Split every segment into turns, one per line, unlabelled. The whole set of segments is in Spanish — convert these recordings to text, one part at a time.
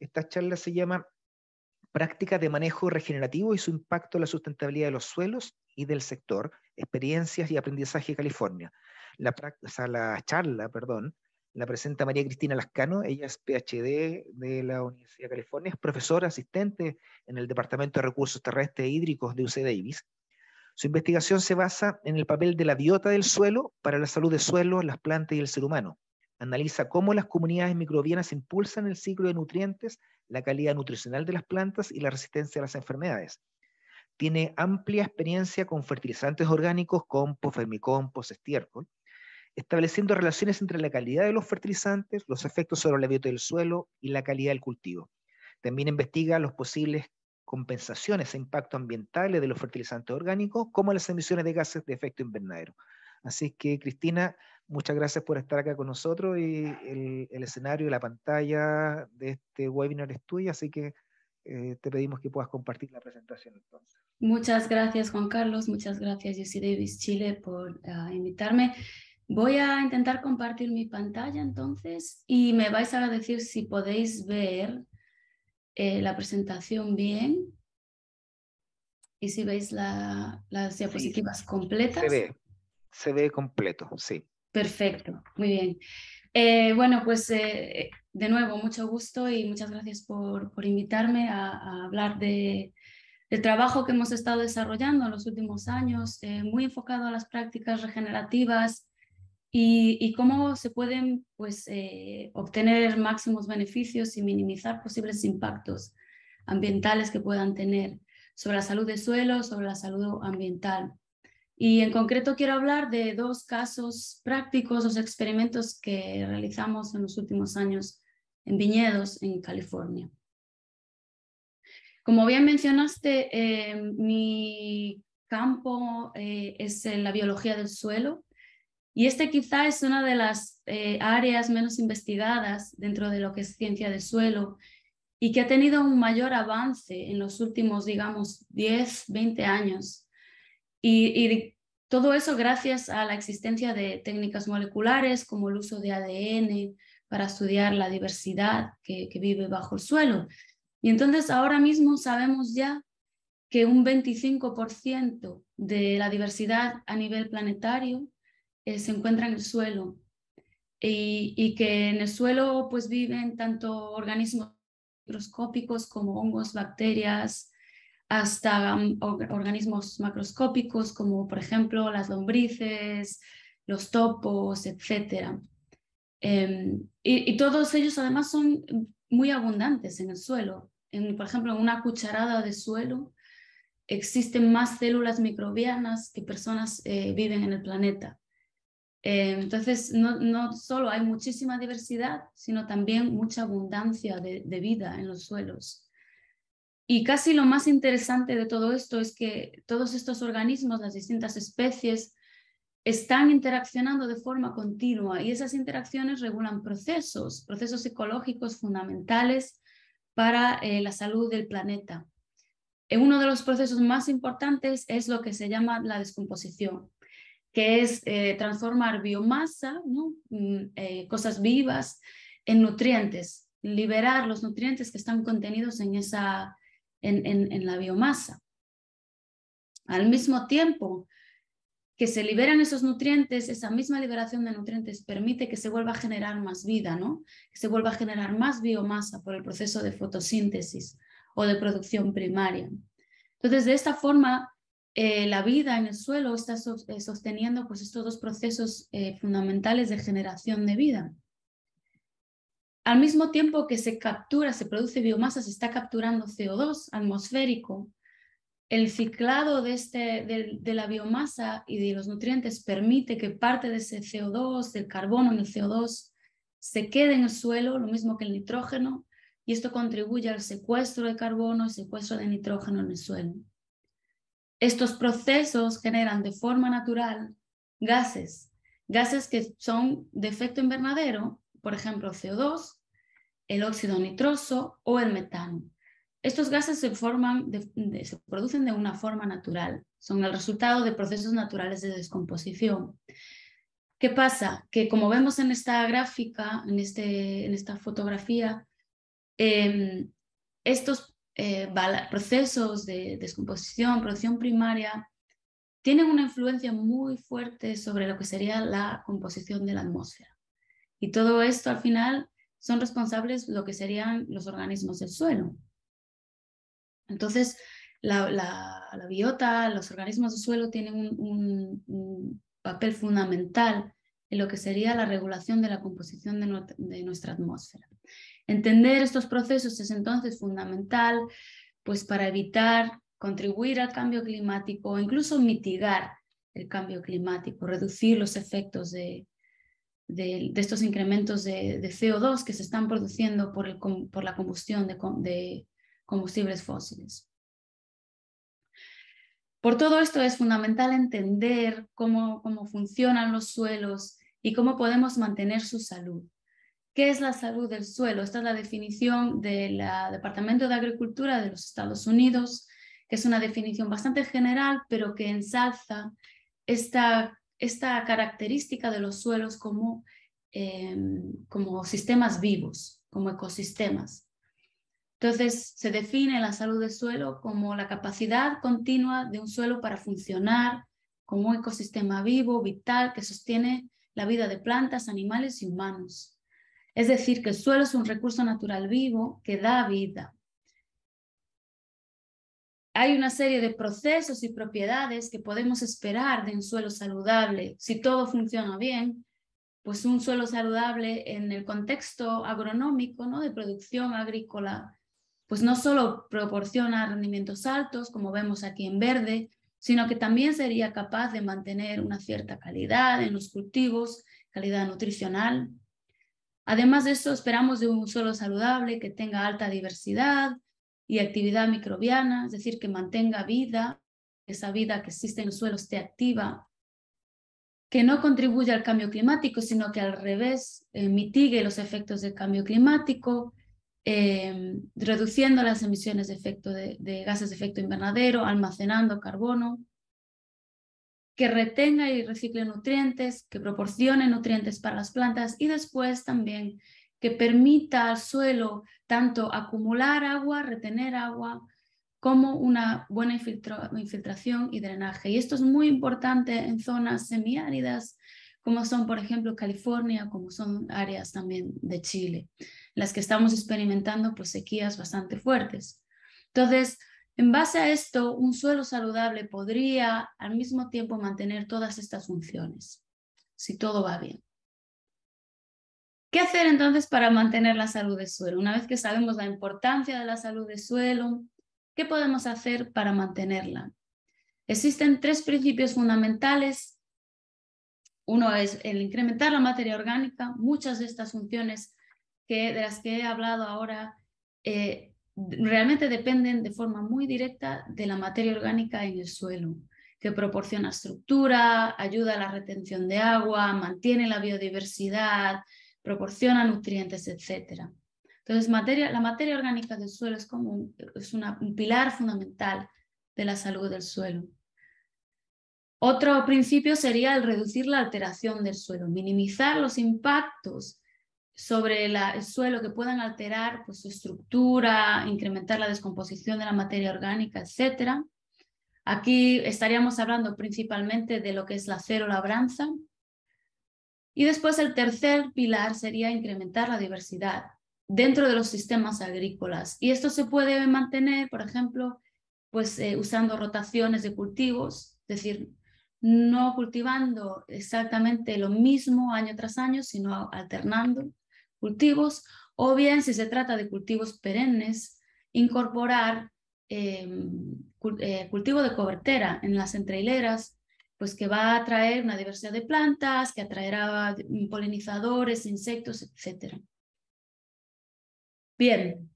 Esta charla se llama Prácticas de manejo regenerativo y su impacto en la sustentabilidad de los suelos y del sector, experiencias y aprendizaje de California. La, la charla, perdón, la presenta María Cristina Lascano, ella es PhD de la Universidad de California, es profesora asistente en el Departamento de Recursos Terrestres e Hídricos de UC Davis. Su investigación se basa en el papel de la biota del suelo para la salud de suelos, las plantas y el ser humano. Analiza cómo las comunidades microbianas impulsan el ciclo de nutrientes, la calidad nutricional de las plantas y la resistencia a las enfermedades. Tiene amplia experiencia con fertilizantes orgánicos, compost, vermicompost, estiércol, estableciendo relaciones entre la calidad de los fertilizantes, los efectos sobre la biota del suelo y la calidad del cultivo. También investiga los posibles compensaciones e impactos ambientales de los fertilizantes orgánicos, como las emisiones de gases de efecto invernadero. Así que, Cristina, muchas gracias por estar acá con nosotros y el, escenario, la pantalla de este webinar es tuya, así que eh, te pedimos que puedas compartir la presentación entonces.
Muchas gracias, Juan Carlos. Muchas gracias, UC Davis Chile, por ah, invitarme. Voy a intentar compartir mi pantalla entonces y me vais a decir si podéis ver eh, la presentación bien y si veis las diapositivas completas.
Se ve, se ve completo, sí.
Perfecto, muy bien. Eh, bueno, pues eh, de nuevo, mucho gusto y muchas gracias por, por invitarme a, hablar de, del trabajo que hemos estado desarrollando en los últimos años, muy enfocado a las prácticas regenerativas y, cómo se pueden pues, eh, obtener máximos beneficios y minimizar posibles impactos ambientales que puedan tener sobre la salud de suelo, sobre la salud ambiental. Y en concreto quiero hablar de dos casos prácticos, dos experimentos que realizamos en los últimos años en viñedos en California. Como bien mencionaste, eh, mi campo eh, es la biología del suelo y este quizá es una de las eh, áreas menos investigadas dentro de lo que es ciencia de suelo y que ha tenido un mayor avance en los últimos, digamos, 10, 20 años. Y, todo eso gracias a la existencia de técnicas moleculares como el uso de ADN para estudiar la diversidad que, vive bajo el suelo. Y entonces ahora mismo sabemos ya que un 25% de la diversidad a nivel planetario eh, se encuentra en el suelo y, que en el suelo pues viven tanto organismos microscópicos como hongos, bacterias, hasta organismos macroscópicos como por ejemplo las lombrices, los topos, etc. Em, y, todos ellos además son muy abundantes en el suelo. En, por ejemplo, en una cucharada de suelo existen más células microbianas que personas eh, viven en el planeta. Eh, entonces, no, no, solo hay muchísima diversidad, sino también mucha abundancia de, vida en los suelos. Y casi lo más interesante de todo esto es que todos estos organismos, las distintas especies, están interaccionando de forma continua y esas interacciones regulan procesos, procesos ecológicos fundamentales para eh, la salud del planeta. Eh, uno de los procesos más importantes es lo que se llama la descomposición que es eh, transformar biomasa. Mm, cosas vivas, en nutrientes, liberar los nutrientes que están contenidos en, esa, en, en, la biomasa. Al mismo tiempo que se liberan esos nutrientes, esa misma liberación de nutrientes permite que se vuelva a generar más vida, ¿no? que se vuelva a generar más biomasa por el proceso de fotosíntesis o de producción primaria. Entonces, de esta forma, eh, la vida en el suelo está eh, sosteniendo pues, estos dos procesos eh, fundamentales de generación de vida. Al mismo tiempo que se captura, se produce biomasa, se está capturando CO2 atmosférico. El ciclado de, este, de, la biomasa y de los nutrientes permite que parte de ese CO2, del carbono en el CO2, se quede en el suelo, lo mismo que el nitrógeno, y esto contribuye al secuestro de carbono y secuestro de nitrógeno en el suelo. Estos procesos generan de forma natural gases, gases que son de efecto invernadero, por ejemplo, CO2, el óxido nitroso o el metano. Estos gases se, forman se producen de una forma natural, son el resultado de procesos naturales de descomposición. ¿Qué pasa? Que como vemos en esta gráfica, en, este, en esta fotografía, em, estos eh, procesos de descomposición, producción primaria, tienen una influencia muy fuerte sobre lo que sería la composición de la atmósfera. Y todo esto al final son responsables lo que serían los organismos del suelo. Entonces, la, biota, los organismos del suelo tienen un, papel fundamental en lo que sería la regulación de la composición de nuestra atmósfera. Entender estos procesos es entonces fundamental pues para evitar contribuir al cambio climático o incluso mitigar el cambio climático, reducir los efectos de, de, estos incrementos de, CO2 que se están produciendo por, el, por la combustión de, combustibles fósiles. Por todo esto es fundamental entender cómo, cómo funcionan los suelos y cómo podemos mantener su salud. ¿Qué es la salud del suelo? Esta es la definición del Departamento de Agricultura de los Estados Unidos, que es una definición bastante general, pero que ensalza esta, esta característica de los suelos como, em, como sistemas vivos, como ecosistemas. Entonces, se define la salud del suelo como la capacidad continua de un suelo para funcionar como un ecosistema vivo, vital, que sostiene la vida de plantas, animales y humanos. Es decir, que el suelo es un recurso natural vivo que da vida. Hay una serie de procesos y propiedades que podemos esperar de un suelo saludable. Si todo funciona bien, pues un suelo saludable en el contexto agronómico, ¿no? de producción agrícola, pues no solo proporciona rendimientos altos, como vemos aquí en verde, sino que también sería capaz de mantener una cierta calidad en los cultivos, calidad nutricional, Además de eso, esperamos de un suelo saludable que tenga alta diversidad y actividad microbiana, es decir, que mantenga vida, esa vida que existe en el suelo esté activa, que no contribuya al cambio climático, sino que al revés eh, mitigue los efectos del cambio climático, eh, reduciendo las emisiones de, efecto de gases de efecto invernadero, almacenando carbono, que retenga y recicle nutrientes, que proporcione nutrientes para las plantas y después también que permita al suelo tanto acumular agua, retener agua, como una buena infiltración y drenaje. Y esto es muy importante en zonas semiáridas, como son, por ejemplo, California, como son áreas también de Chile, las que estamos experimentando pues, sequías bastante fuertes. Entonces, en base a esto, un suelo saludable podría al mismo tiempo mantener todas estas funciones, si todo va bien. ¿Qué hacer entonces para mantener la salud del suelo? Una vez que sabemos la importancia de la salud del suelo, ¿qué podemos hacer para mantenerla? Existen tres principios fundamentales. Uno es el incrementar la materia orgánica. Muchas de estas funciones que, de las que he hablado ahora eh, realmente dependen de forma muy directa de la materia orgánica en el suelo, que proporciona estructura, ayuda a la retención de agua, mantiene la biodiversidad, proporciona nutrientes, etc. Entonces, la materia orgánica del suelo es como un, es un pilar fundamental de la salud del suelo. Otro principio sería el reducir la alteración del suelo, minimizar los impactos sobre el suelo que puedan alterar pues, su estructura, incrementar la descomposición de la materia orgánica, etc. Aquí estaríamos hablando principalmente de lo que es la cero labranza. Y después el tercer pilar sería incrementar la diversidad dentro de los sistemas agrícolas. Y esto se puede mantener, por ejemplo, pues eh, usando rotaciones de cultivos, es decir, no cultivando exactamente lo mismo año tras año, sino alternando cultivos, o bien si se trata de cultivos perennes, incorporar em, eh, cultivo de cobertera en las entrehileras, pues que va a atraer una diversidad de plantas, que atraerá polinizadores, insectos, etc. Bien,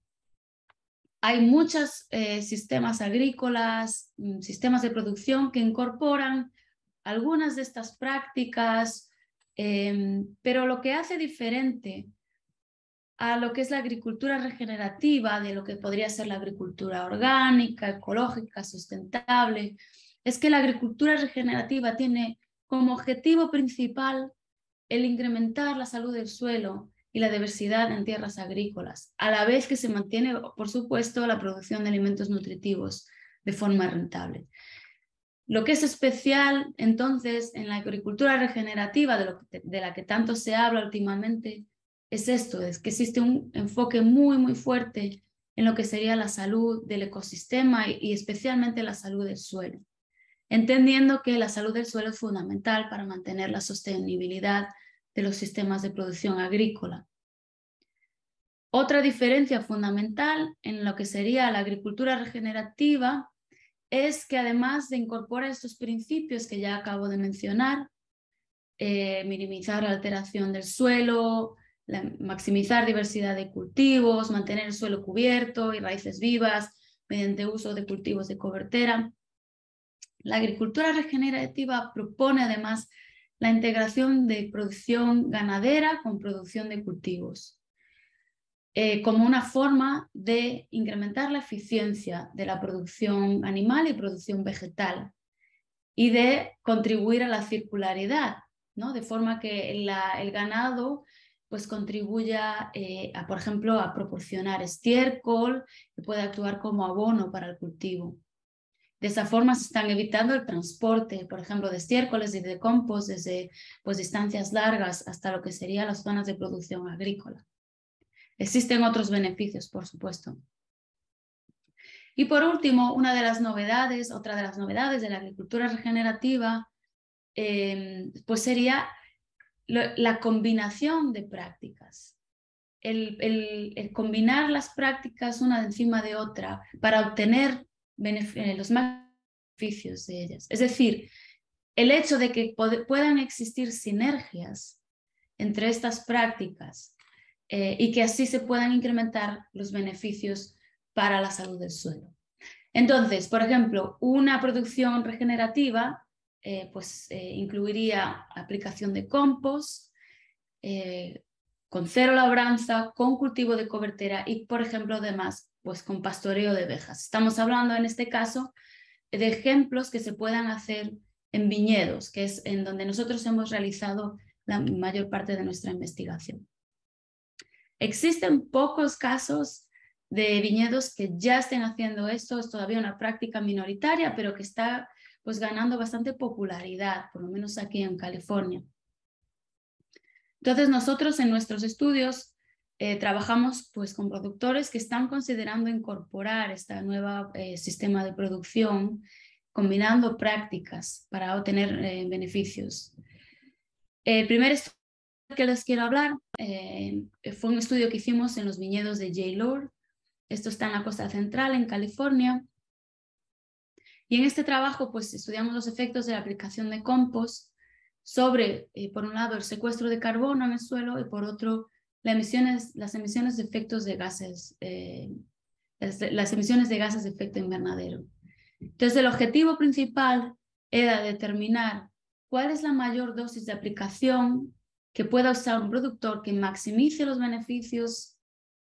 hay muchos eh, sistemas agrícolas, mm, sistemas de producción que incorporan algunas de estas prácticas, em, pero lo que hace diferente a lo que es la agricultura regenerativa, de lo que podría ser la agricultura orgánica, ecológica, sustentable, es que la agricultura regenerativa tiene como objetivo principal el incrementar la salud del suelo y la diversidad en tierras agrícolas, a la vez que se mantiene, por supuesto, la producción de alimentos nutritivos de forma rentable. Lo que es especial entonces en la agricultura regenerativa, de, lo de la que tanto se habla últimamente, es esto, es que existe un enfoque muy, muy fuerte en lo que sería la salud del ecosistema y, especialmente la salud del suelo, entendiendo que la salud del suelo es fundamental para mantener la sostenibilidad de los sistemas de producción agrícola. Otra diferencia fundamental en lo que sería la agricultura regenerativa es que además de incorporar estos principios que ya acabo de mencionar, eh, minimizar la alteración del suelo, maximizar diversidad de cultivos, mantener el suelo cubierto y raíces vivas mediante uso de cultivos de cobertera. La agricultura regenerativa propone además la integración de producción ganadera con producción de cultivos, eh, como una forma de incrementar la eficiencia de la producción animal y producción vegetal y de contribuir a la circularidad, ¿no? de forma que el ganado pues contribuya, eh, a, por ejemplo, a proporcionar estiércol que puede actuar como abono para el cultivo. De esa forma se están evitando el transporte, por ejemplo, de estiércoles y de compost desde pues, distancias largas hasta lo que serían las zonas de producción agrícola. Existen otros beneficios, por supuesto. Y por último, una de las novedades, otra de las novedades de la agricultura regenerativa, eh, pues sería la combinación de prácticas, el, combinar las prácticas una encima de otra para obtener los beneficios de ellas. Es decir, el hecho de que puedan existir sinergias entre estas prácticas eh, y que así se puedan incrementar los beneficios para la salud del suelo. Entonces, por ejemplo, una producción regenerativa eh, pues eh, incluiría aplicación de compost, eh, con cero labranza, con cultivo de cobertera y, por ejemplo, además, pues con pastoreo de abejas. Estamos hablando en este caso de ejemplos que se puedan hacer en viñedos, que es en donde nosotros hemos realizado la mayor parte de nuestra investigación. Existen pocos casos de viñedos que ya estén haciendo esto, es todavía una práctica minoritaria, pero que está pues ganando bastante popularidad, por lo menos aquí en California. Entonces nosotros en nuestros estudios eh, trabajamos pues con productores que están considerando incorporar este nuevo eh, sistema de producción combinando prácticas para obtener eh, beneficios. El primer estudio que les quiero hablar fue un estudio que hicimos en los viñedos de J. Esto está en la costa central, en California. Y en este trabajo, pues estudiamos los efectos de la aplicación de compost sobre, por un lado, el secuestro de carbono en el suelo y por otro, las emisiones, de efectos de gases, eh, las, emisiones de gases de efecto invernadero. Entonces, el objetivo principal era determinar cuál es la mayor dosis de aplicación que pueda usar un productor que maximice los beneficios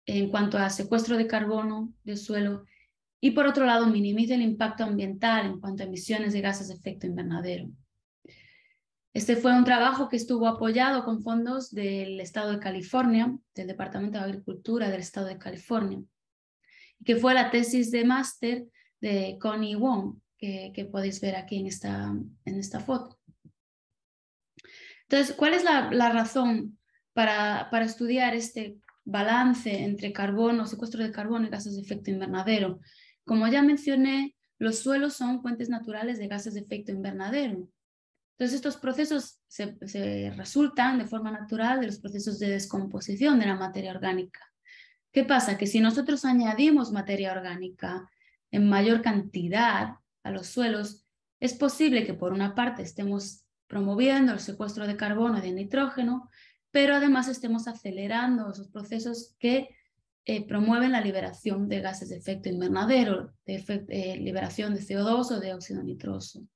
en cuanto a secuestro de carbono del suelo y por otro lado minimiza el impacto ambiental en cuanto a emisiones de gases de efecto invernadero. Este fue un trabajo que estuvo apoyado con fondos del Estado de California, del Departamento de Agricultura del Estado de California, que fue la tesis de máster de Connie Wong, que, podéis ver aquí en esta, en esta foto. Entonces, ¿cuál es la, la razón para, para estudiar este balance entre carbono, secuestro de carbono y gases de efecto invernadero? Como ya mencioné, los suelos son fuentes naturales de gases de efecto invernadero. Entonces, estos procesos se, resultan de forma natural de los procesos de descomposición de la materia orgánica. ¿Qué pasa? Que si nosotros añadimos materia orgánica en mayor cantidad a los suelos, es posible que por una parte estemos promoviendo el secuestro de carbono y de nitrógeno, pero además estemos acelerando esos procesos que eh, promueven la liberación de gases de efecto invernadero, de eh, liberación de CO2 o de óxido nitroso.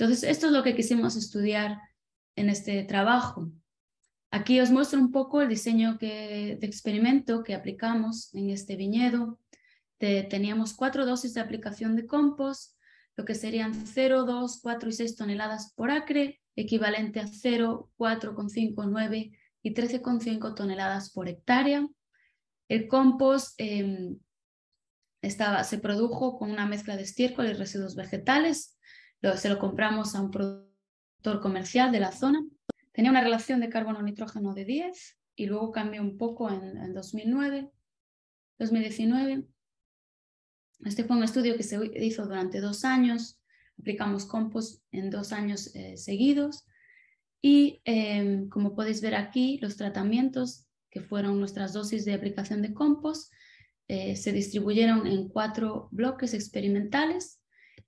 Entonces, esto es lo que quisimos estudiar en este trabajo. Aquí os muestro un poco el diseño de experimento que aplicamos en este viñedo. teníamos cuatro dosis de aplicación de compost, lo que serían 0, 2, 4 y 6 toneladas por acre, equivalente a 0, 4,5, 9 y 13,5 toneladas por hectárea. El compost em, estaba, se produjo con una mezcla de estiércol y residuos vegetales. Se lo compramos a un productor comercial de la zona. Tenía una relación de carbono-nitrógeno de 10 y luego cambió un poco en, en 2009, 2019. Este fue un estudio que se hizo durante dos años. Aplicamos compost en dos años eh, seguidos. Y em, como podéis ver aquí, los tratamientos que fueron nuestras dosis de aplicación de compost eh, se distribuyeron en cuatro bloques experimentales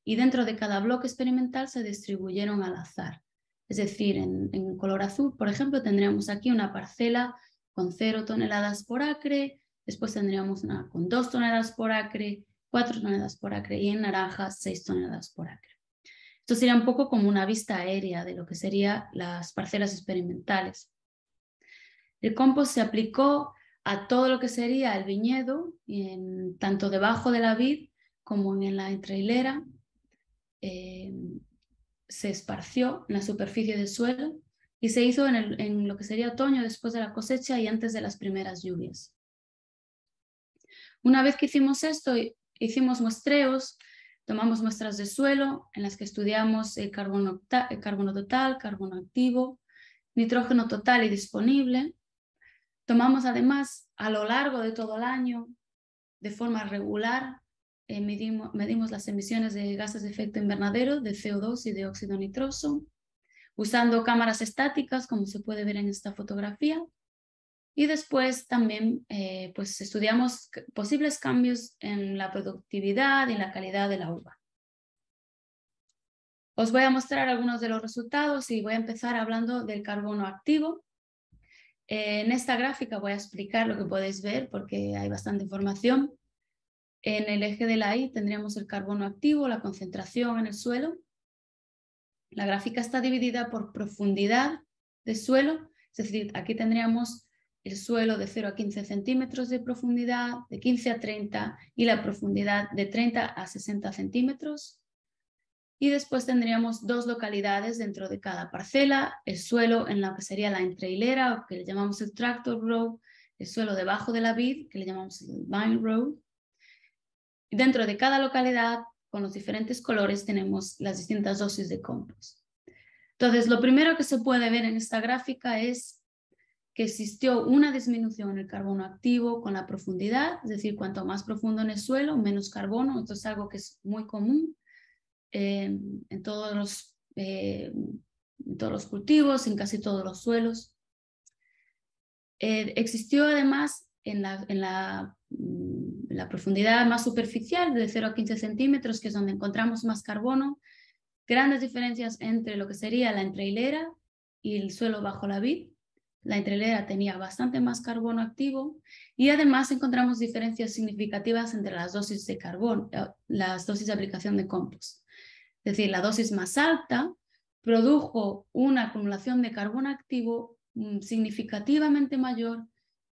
y dentro de cada bloque experimental se distribuyeron al azar. Es decir, en, color azul, por ejemplo, tendríamos aquí una parcela con cero toneladas por acre, después tendríamos una con dos toneladas por acre, 4 toneladas por acre y en naranja 6 toneladas por acre. Esto sería un poco como una vista aérea de lo que serían las parcelas experimentales. El compost se aplicó a todo lo que sería el viñedo, en, tanto debajo de la vid como en la entrehilera. Eh, se esparció en la superficie del suelo y se hizo en, lo que sería otoño después de la cosecha y antes de las primeras lluvias. Una vez que hicimos esto, hicimos muestreos, tomamos muestras de suelo en las que estudiamos el carbono total, carbono activo, nitrógeno total y disponible. Tomamos además a lo largo de todo el año, de forma regular, eh, medimos, las emisiones de gases de efecto invernadero, de CO2 y de óxido nitroso, usando cámaras estáticas, como se puede ver en esta fotografía, y después también eh, pues estudiamos posibles cambios en la productividad y la calidad de la uva. Os voy a mostrar algunos de los resultados y voy a empezar hablando del carbono activo. en esta gráfica voy a explicar lo que podéis ver porque hay bastante información. En el eje de la Y tendríamos el carbono activo, la concentración en el suelo. La gráfica está dividida por profundidad de suelo, es decir, aquí tendríamos el suelo de 0 a 15 centímetros de profundidad, de 15 a 30 y la profundidad de 30 a 60 centímetros. Y después tendríamos dos localidades dentro de cada parcela, el suelo en la que sería la entrehilera que le llamamos el tractor row, el suelo debajo de la vid, que le llamamos el vine row. Dentro de cada localidad, con los diferentes colores, tenemos las distintas dosis de compost. Entonces, lo primero que se puede ver en esta gráfica es que existió una disminución en el carbono activo con la profundidad, es decir, cuanto más profundo en el suelo, menos carbono. Esto es algo que es muy común eh, en, todos los, eh, todos los cultivos, en casi todos los suelos. Eh, existió además en la, en, la, profundidad más superficial, de 0 a 15 centímetros, que es donde encontramos más carbono, grandes diferencias entre lo que sería la entrehilera y el suelo bajo la vid. La entrelera tenía bastante más carbono activo y además encontramos diferencias significativas entre las dosis de carbón, eh, las dosis de aplicación de compost. Es decir, la dosis más alta produjo una acumulación de carbono activo mm, significativamente mayor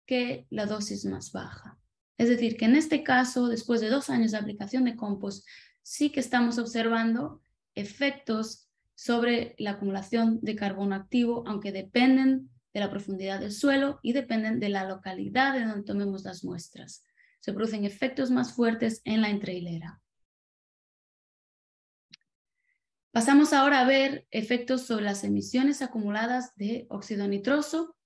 que la dosis más baja. Es decir, que en este caso, después de dos años de aplicación de compost, sí que estamos observando efectos sobre la acumulación de carbono activo, aunque dependen de la profundidad del suelo y dependen de la localidad de donde tomemos las muestras. Se producen efectos más fuertes en la entrehilera. Pasamos ahora a ver efectos sobre las emisiones acumuladas de óxido nitroso.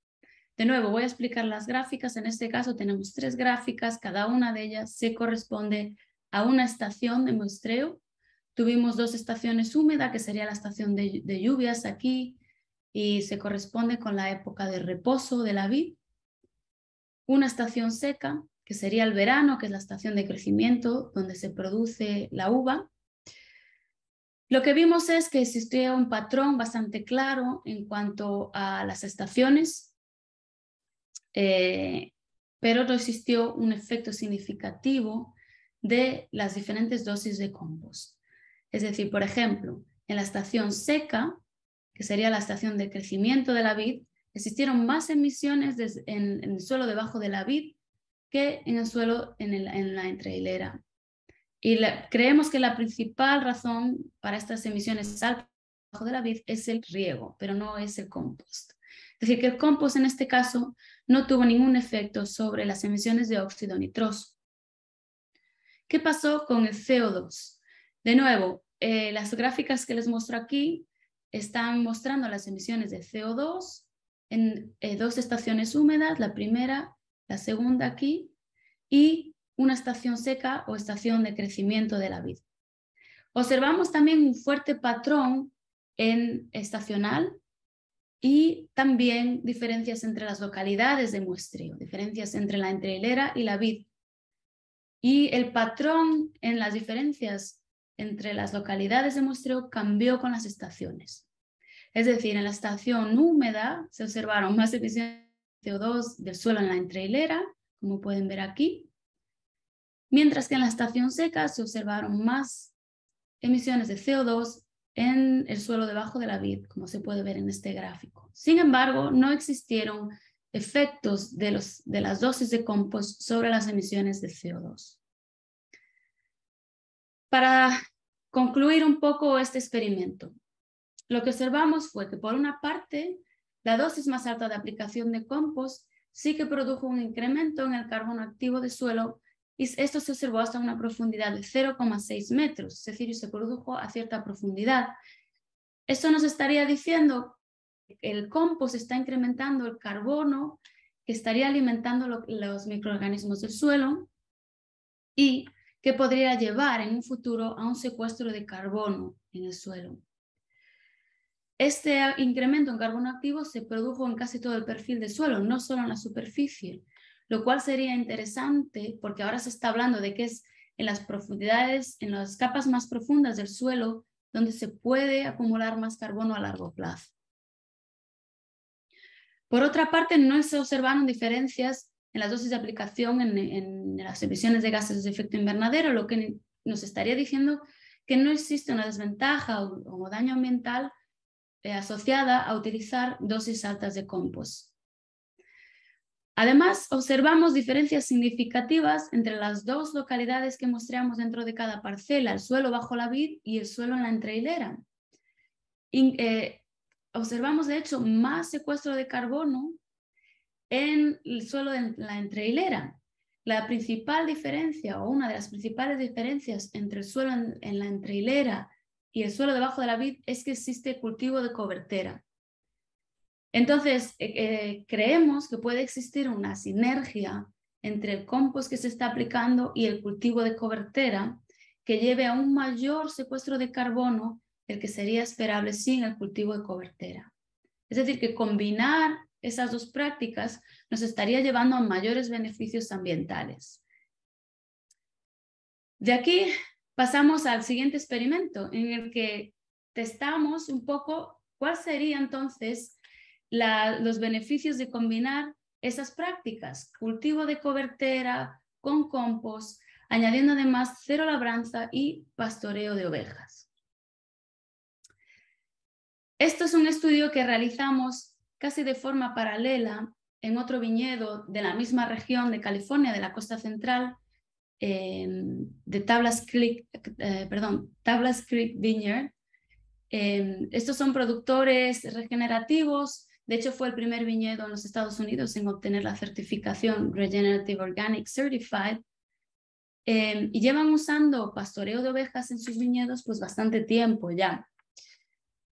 De nuevo, voy a explicar las gráficas. En este caso tenemos tres gráficas, cada una de ellas se corresponde a una estación de muestreo. Tuvimos dos estaciones húmedas, que sería la estación de, de lluvias aquí y se corresponde con la época de reposo de la vid. Una estación seca, que sería el verano, que es la estación de crecimiento donde se produce la uva. Lo que vimos es que existía un patrón bastante claro en cuanto a las estaciones, eh, pero no existió un efecto significativo de las diferentes dosis de compost. Es decir, por ejemplo, en la estación seca que sería la estación de crecimiento de la vid, existieron más emisiones en, el suelo debajo de la vid que en el suelo en, la entrehilera. Y creemos que la principal razón para estas emisiones debajo de la vid es el riego, pero no es el compost. Es decir, que el compost en este caso no tuvo ningún efecto sobre las emisiones de óxido nitroso. ¿Qué pasó con el CO2? De nuevo, eh, las gráficas que les muestro aquí están mostrando las emisiones de CO2 en eh, dos estaciones húmedas, la primera, la segunda aquí, y una estación seca o estación de crecimiento de la vid. Observamos también un fuerte patrón en estacional y también diferencias entre las localidades de muestreo, diferencias entre la entrehilera y la vid. Y el patrón en las diferencias entre las localidades de muestreo cambió con las estaciones. Es decir, en la estación húmeda se observaron más emisiones de CO2 del suelo en la entrehilera, como pueden ver aquí, mientras que en la estación seca se observaron más emisiones de CO2 en el suelo debajo de la vid, como se puede ver en este gráfico. Sin embargo, no existieron efectos de, los, de las dosis de compost sobre las emisiones de CO2. Para concluir un poco este experimento, lo que observamos fue que por una parte, la dosis más alta de aplicación de compost sí que produjo un incremento en el carbono activo de suelo esto se observó hasta una profundidad de 0,6 metros, es decir, se produjo a cierta profundidad. Esto nos estaría diciendo que el compost está incrementando el carbono que estaría alimentando los microorganismos del suelo y que podría llevar en un futuro a un secuestro de carbono en el suelo. Este incremento en carbono activo se produjo en casi todo el perfil del suelo, no solo en la superficie lo cual sería interesante porque ahora se está hablando de que es en las profundidades, en las capas más profundas del suelo, donde se puede acumular más carbono a largo plazo. Por otra parte, no se observaron diferencias en las dosis de aplicación en, las emisiones de gases de efecto invernadero, lo que nos estaría diciendo que no existe una desventaja o, daño ambiental eh, asociada a utilizar dosis altas de compost. Además, observamos diferencias significativas entre las dos localidades que mostramos dentro de cada parcela, el suelo bajo la vid y el suelo en la entrehilera. Eh, observamos, de hecho, más secuestro de carbono en el suelo de la entrehilera. La principal diferencia o una de las principales diferencias entre el suelo en la entrehilera y el suelo debajo de la vid es que existe cultivo de cobertera. Entonces, eh, eh, creemos que puede existir una sinergia entre el compost que se está aplicando y el cultivo de cobertera que lleve a un mayor secuestro de carbono del que sería esperable sin el cultivo de cobertera. Es decir, que combinar esas dos prácticas nos estaría llevando a mayores beneficios ambientales. De aquí pasamos al siguiente experimento en el que testamos un poco cuál sería entonces los beneficios de combinar esas prácticas, cultivo de cobertera con compost, añadiendo además cero labranza y pastoreo de ovejas. Esto es un estudio que realizamos casi de forma paralela en otro viñedo de la misma región de California, de la costa central, de Tablas Creek, eh, perdón, Tablas Creek Vineyard. Estos son productores regenerativos de hecho, fue el primer viñedo en los Estados Unidos en obtener la certificación Regenerative Organic Certified. Em, y llevan usando pastoreo de ovejas en sus viñedos pues bastante tiempo ya.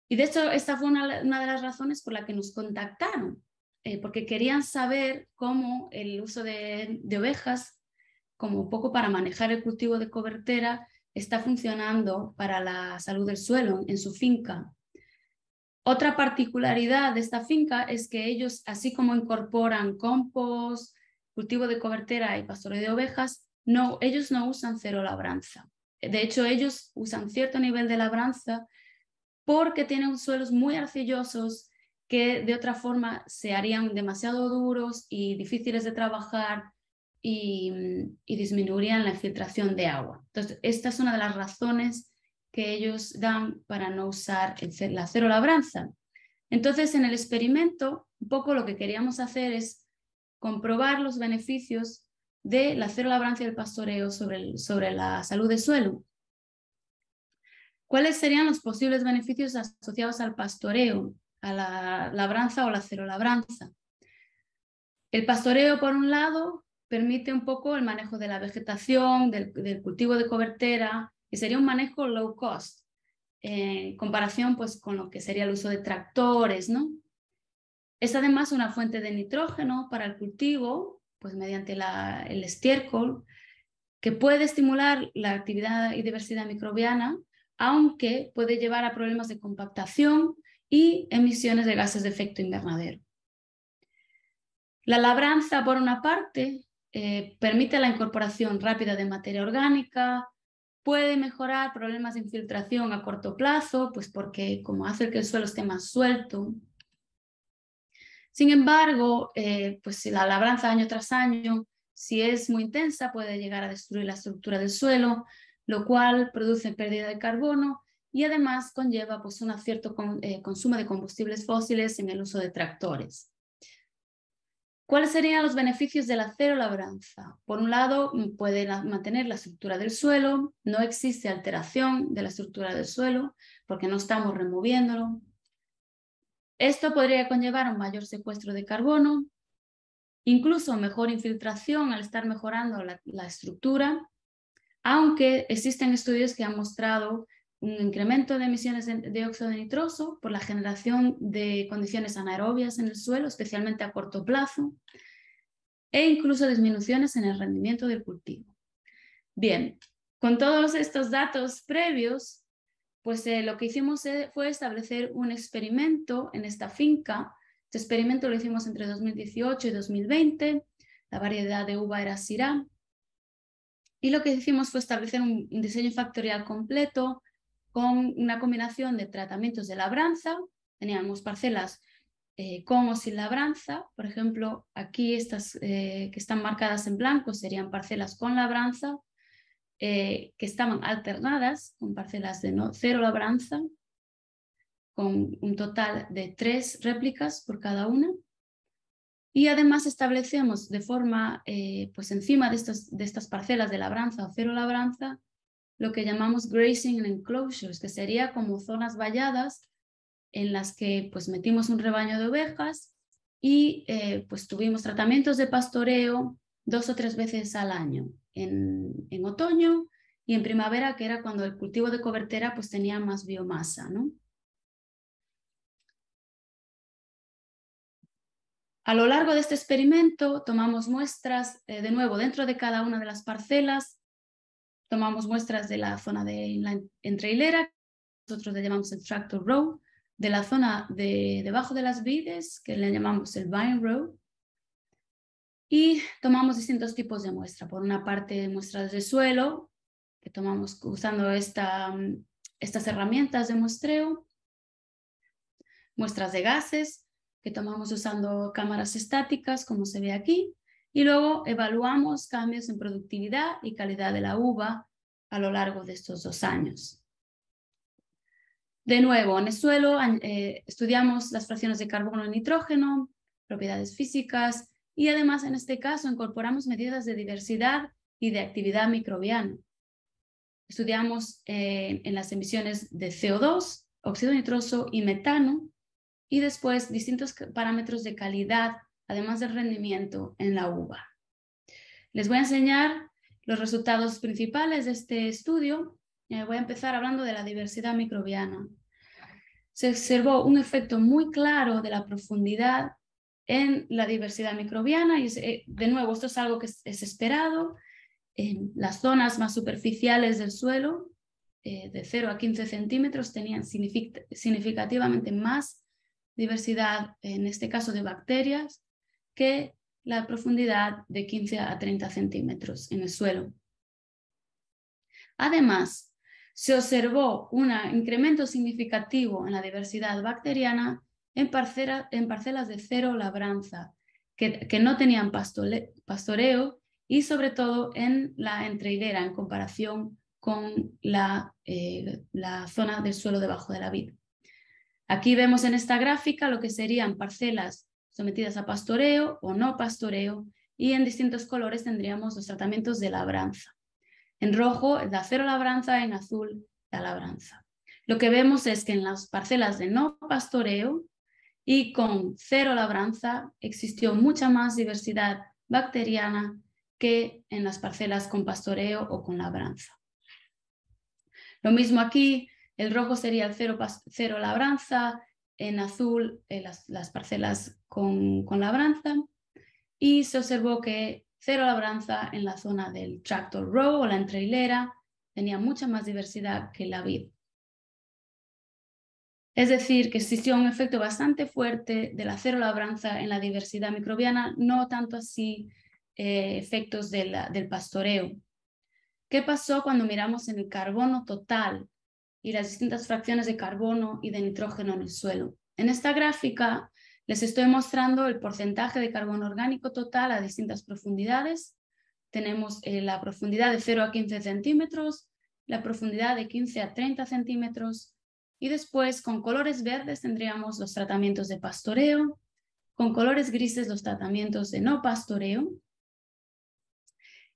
Y de hecho, esta fue una, de las razones por la que nos contactaron, eh, porque querían saber cómo el uso de, de ovejas, como un poco para manejar el cultivo de cobertera, está funcionando para la salud del suelo en su finca. Otra particularidad de esta finca es que ellos, así como incorporan compost, cultivo de cobertera y pastoreo de ovejas, no, ellos no usan cero labranza. De hecho, ellos usan cierto nivel de labranza porque tienen suelos muy arcillosos que de otra forma se harían demasiado duros y difíciles de trabajar y, y disminuirían la infiltración de agua. Entonces, esta es una de las razones que ellos dan para no usar la cero labranza. Entonces, en el experimento, un poco lo que queríamos hacer es comprobar los beneficios de la cero labranza y el pastoreo sobre, sobre la salud del suelo. ¿Cuáles serían los posibles beneficios asociados al pastoreo? a la labranza o la cero labranza. El pastoreo, por un lado, permite un poco el manejo de la vegetación, del, cultivo de cobertera, y sería un manejo low cost, en comparación pues, con lo que sería el uso de tractores, ¿no? Es además una fuente de nitrógeno para el cultivo, pues mediante el estiércol, que puede estimular la actividad y diversidad microbiana, aunque puede llevar a problemas de compactación y emisiones de gases de efecto invernadero. La labranza, por una parte, eh, permite la incorporación rápida de materia orgánica, puede mejorar problemas de infiltración a corto plazo, pues porque como hace que el suelo esté más suelto. Sin embargo, eh, pues la labranza año tras año, si es muy intensa, puede llegar a destruir la estructura del suelo, lo cual produce pérdida de carbono y además conlleva pues, un cierto eh, consumo de combustibles fósiles en el uso de tractores. ¿Cuáles serían los beneficios de la labranza? Por un lado, puede mantener la estructura del suelo, no existe alteración de la estructura del suelo porque no estamos removiéndolo. Esto podría conllevar un mayor secuestro de carbono, incluso mejor infiltración al estar mejorando la estructura, aunque existen estudios que han mostrado un incremento de emisiones de dióxido de nitroso por la generación de condiciones anaerobias en el suelo, especialmente a corto plazo, e incluso disminuciones en el rendimiento del cultivo. Bien, con todos estos datos previos, pues eh, lo que hicimos eh, fue establecer un experimento en esta finca. Este experimento lo hicimos entre 2018 y 2020. La variedad de uva era Syrah. Y lo que hicimos fue establecer un diseño factorial completo con una combinación de tratamientos de labranza. Teníamos parcelas eh, con o sin labranza. Por ejemplo, aquí estas eh, que están marcadas en blanco serían parcelas con labranza, eh, que estaban alternadas con parcelas de no, cero labranza, con un total de tres réplicas por cada una. Y además establecemos de forma, pues encima de estas, de estas parcelas de labranza o cero labranza, lo que llamamos grazing enclosures, que sería como zonas valladas en las que pues metimos un rebaño de ovejas y eh, pues tuvimos tratamientos de pastoreo dos o tres veces al año, en, en, otoño y en primavera, que era cuando el cultivo de cobertera pues tenía más biomasa, ¿no? A lo largo de este experimento tomamos muestras, eh, de nuevo, dentro de cada una de las parcelas, tomamos muestras de la zona de la entrehilera, nosotros le llamamos el tractor row, de la zona de debajo de las vides, que le llamamos el vine row, y tomamos distintos tipos de muestra. Por una parte, muestras de suelo, que tomamos usando esta, estas herramientas de muestreo, muestras de gases, que tomamos usando cámaras estáticas, como se ve aquí, y luego evaluamos cambios en productividad y calidad de la uva a lo largo de estos dos años. De nuevo, en el suelo eh, estudiamos las fracciones de carbono y nitrógeno, propiedades físicas y además en este caso incorporamos medidas de diversidad y de actividad microbiana. Estudiamos eh, en las emisiones de CO2, óxido nitroso y metano y después distintos parámetros de calidad además del rendimiento en la uva. Les voy a enseñar los resultados principales de este estudio. Eh, voy a empezar hablando de la diversidad microbiana. Se observó un efecto muy claro de la profundidad en la diversidad microbiana y eh, de nuevo esto es algo que es, esperado en las zonas más superficiales del suelo eh, de 0 a 15 centímetros tenían significativamente más diversidad en este caso de bacterias que la profundidad de 15 a 30 centímetros en el suelo. Además, se observó un incremento significativo en la diversidad bacteriana en, parcelas de cero labranza, que, no tenían pastoreo y sobre todo en la entrehilera en comparación con la, eh, la zona del suelo debajo de la vid. Aquí vemos en esta gráfica lo que serían parcelas sometidas a pastoreo o no pastoreo y en distintos colores tendríamos los tratamientos de labranza. En rojo la cero labranza, en azul la labranza. Lo que vemos es que en las parcelas de no pastoreo y con cero labranza existió mucha más diversidad bacteriana que en las parcelas con pastoreo o con labranza. Lo mismo aquí, el rojo sería el cero, labranza, en azul eh, las, parcelas con, con labranza y se observó que cero labranza en la zona del tractor row o la entrehilera tenía mucha más diversidad que la vid. Es decir, que existió un efecto bastante fuerte de la cero labranza en la diversidad microbiana, no tanto así eh, efectos del pastoreo. ¿Qué pasó cuando miramos en el carbono total y las distintas fracciones de carbono y de nitrógeno en el suelo? En esta gráfica les estoy mostrando el porcentaje de carbono orgánico total a distintas profundidades. Tenemos eh, la profundidad de 0 a 15 centímetros, la profundidad de 15 a 30 centímetros, y después con colores verdes tendríamos los tratamientos de pastoreo, con colores grises los tratamientos de no pastoreo.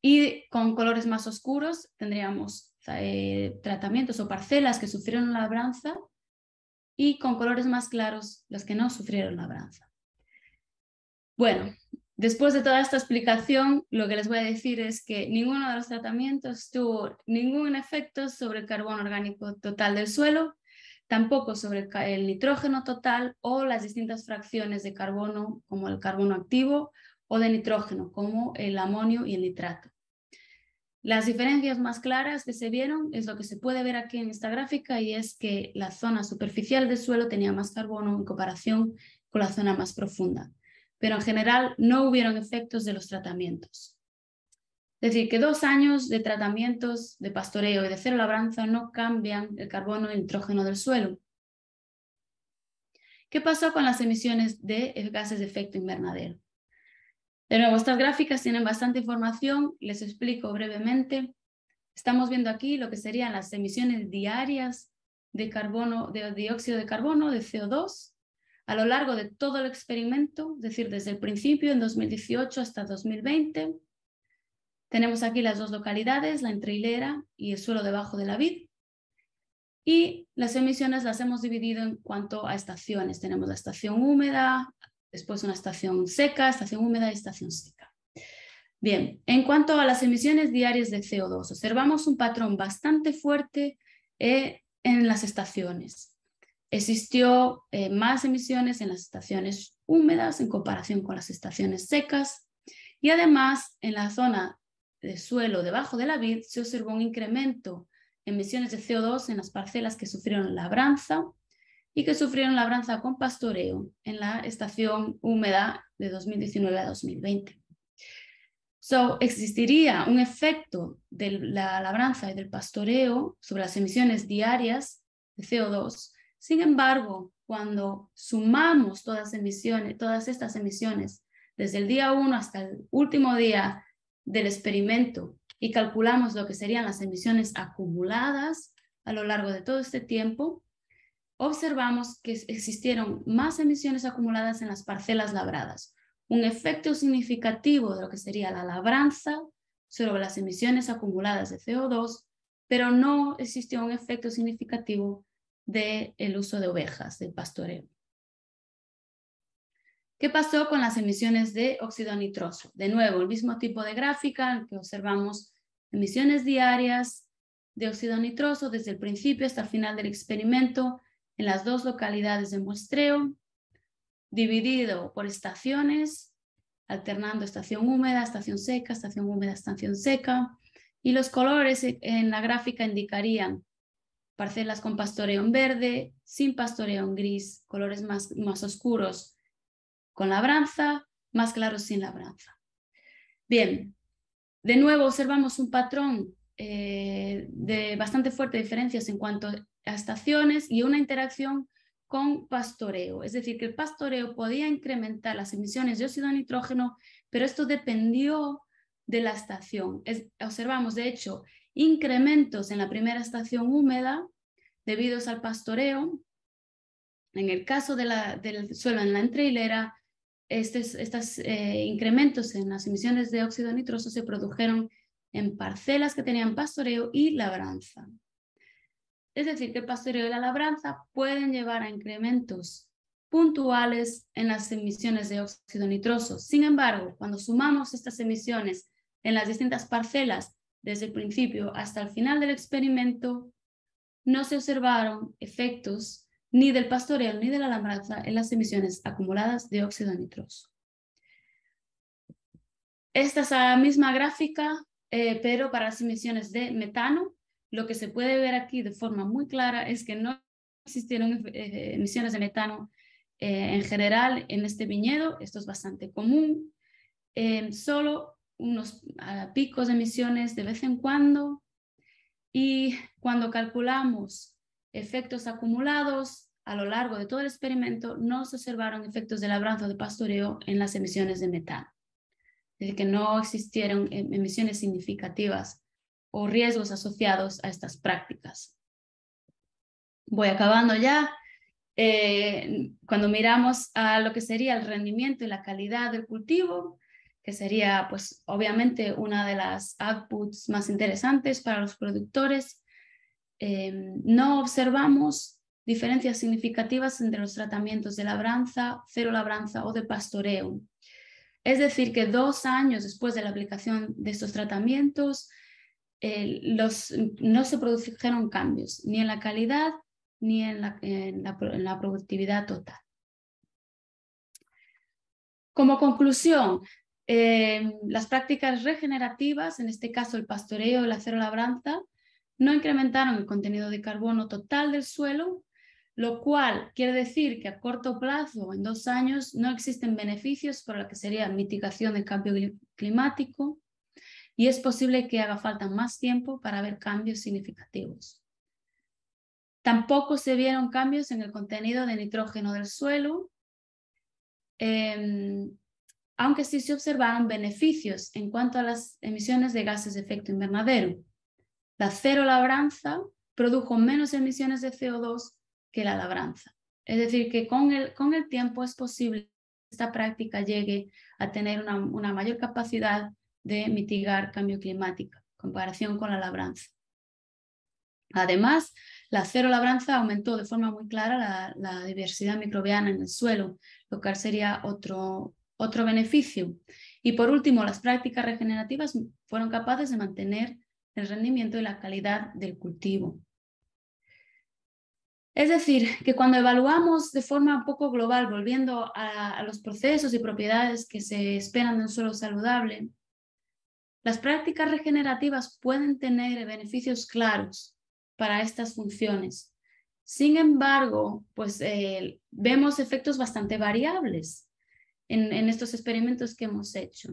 Y con colores más oscuros tendríamos eh, tratamientos o parcelas que sufrieron labranza y con colores más claros los que no sufrieron labranza. Bueno, después de toda esta explicación, lo que les voy a decir es que ninguno de los tratamientos tuvo ningún efecto sobre el carbono orgánico total del suelo tampoco sobre el nitrógeno total o las distintas fracciones de carbono como el carbono activo o de nitrógeno como el amonio y el nitrato. Las diferencias más claras que se vieron es lo que se puede ver aquí en esta gráfica y es que la zona superficial del suelo tenía más carbono en comparación con la zona más profunda, pero en general no hubieron efectos de los tratamientos. Es decir, que dos años de tratamientos de pastoreo y de cero labranza no cambian el carbono y el nitrógeno del suelo. ¿Qué pasó con las emisiones de gases de efecto invernadero? De nuevo, estas gráficas tienen bastante información, les explico brevemente. Estamos viendo aquí lo que serían las emisiones diarias de carbono, de dióxido de carbono, de CO2, a lo largo de todo el experimento, es decir, desde el principio, en 2018 hasta 2020 tenemos aquí las dos localidades, la entrehilera y el suelo debajo de la vid. Y las emisiones las hemos dividido en cuanto a estaciones. Tenemos la estación húmeda, después una estación seca, estación húmeda y estación seca. Bien, en cuanto a las emisiones diarias de CO2, observamos un patrón bastante fuerte eh, en las estaciones. Existió eh, más emisiones en las estaciones húmedas en comparación con las estaciones secas y además en la zona de suelo debajo de la vid, se observó un incremento en emisiones de CO2 en las parcelas que sufrieron labranza y que sufrieron labranza con pastoreo en la estación húmeda de 2019 a 2020. So, existiría un efecto de la labranza y del pastoreo sobre las emisiones diarias de CO2. Sin embargo, cuando sumamos todas, emisiones, todas estas emisiones desde el día 1 hasta el último día del experimento y calculamos lo que serían las emisiones acumuladas a lo largo de todo este tiempo, observamos que existieron más emisiones acumuladas en las parcelas labradas, un efecto significativo de lo que sería la labranza sobre las emisiones acumuladas de CO2, pero no existió un efecto significativo del el uso de ovejas, del pastoreo. ¿Qué pasó con las emisiones de óxido nitroso? De nuevo, el mismo tipo de gráfica que observamos emisiones diarias de óxido nitroso desde el principio hasta el final del experimento en las dos localidades de muestreo, dividido por estaciones, alternando estación húmeda, estación seca, estación húmeda, estación seca. Y los colores en la gráfica indicarían parcelas con pastoreo en verde, sin pastoreo en gris, colores más, más oscuros con labranza, más claros sin labranza. Bien, de nuevo observamos un patrón eh, de bastante fuertes diferencias en cuanto estaciones y una interacción con pastoreo. Es decir, que el pastoreo podía incrementar las emisiones de óxido de nitrógeno, pero esto dependió de la estación. observamos, de hecho, incrementos en la primera estación húmeda debidos al pastoreo. En el caso del suelo en la entrehilera, estos eh, incrementos en las emisiones de óxido nitroso se produjeron en parcelas que tenían pastoreo y labranza. Es decir, que el pastoreo y la labranza pueden llevar a incrementos puntuales en las emisiones de óxido nitroso. Sin embargo, cuando sumamos estas emisiones en las distintas parcelas desde el principio hasta el final del experimento, no se observaron efectos ni del pastoreo ni de la labranza en las emisiones acumuladas de óxido nitroso. Esta es la misma gráfica, eh, pero para las emisiones de metano, lo que se puede ver aquí de forma muy clara es que no existieron eh, emisiones de metano eh, en general en este viñedo, esto es bastante común, solo unos picos de emisiones de vez en cuando. Y cuando calculamos efectos acumulados a lo largo de todo el experimento, no se observaron efectos de labranza de pastoreo en las emisiones de metano. Es decir, que no existieron em, emisiones significativas o riesgos asociados a estas prácticas. Voy acabando ya. Eh, cuando miramos a lo que sería el rendimiento y la calidad del cultivo, que sería pues obviamente una de las outputs más interesantes para los productores. Eh, no observamos diferencias significativas entre los tratamientos de labranza, cero labranza o de pastoreo. Es decir, que dos años después de la aplicación de estos tratamientos, eh, los, no se produjeron cambios ni en la calidad ni en la, en la productividad total. Como conclusión, eh, las prácticas regenerativas, en este caso el pastoreo y la cero labranza, no incrementaron el contenido de carbono total del suelo, lo cual quiere decir que a corto plazo, en dos años, no existen beneficios por lo que sería mitigación del cambio climático y es posible que haga falta más tiempo para ver cambios significativos. Tampoco se vieron cambios en el contenido de nitrógeno del suelo. Em, aunque sí se observaron beneficios en cuanto a las emisiones de gases de efecto invernadero. La cero labranza produjo menos emisiones de CO2 que la labranza. Es decir, que con el, con el tiempo es posible que esta práctica llegue a tener una, una mayor capacidad de mitigar cambio climático en comparación con la labranza. Además, la cero labranza aumentó de forma muy clara la, diversidad microbiana en el suelo, lo cual sería otro, otro beneficio. Y por último, las prácticas regenerativas fueron capaces de mantener el rendimiento y la calidad del cultivo. Es decir, que cuando evaluamos de forma un poco global, volviendo a, los procesos y propiedades que se esperan de un suelo saludable, las prácticas regenerativas pueden tener beneficios claros para estas funciones. Sin embargo, pues eh, vemos efectos bastante variables en, estos experimentos que hemos hecho.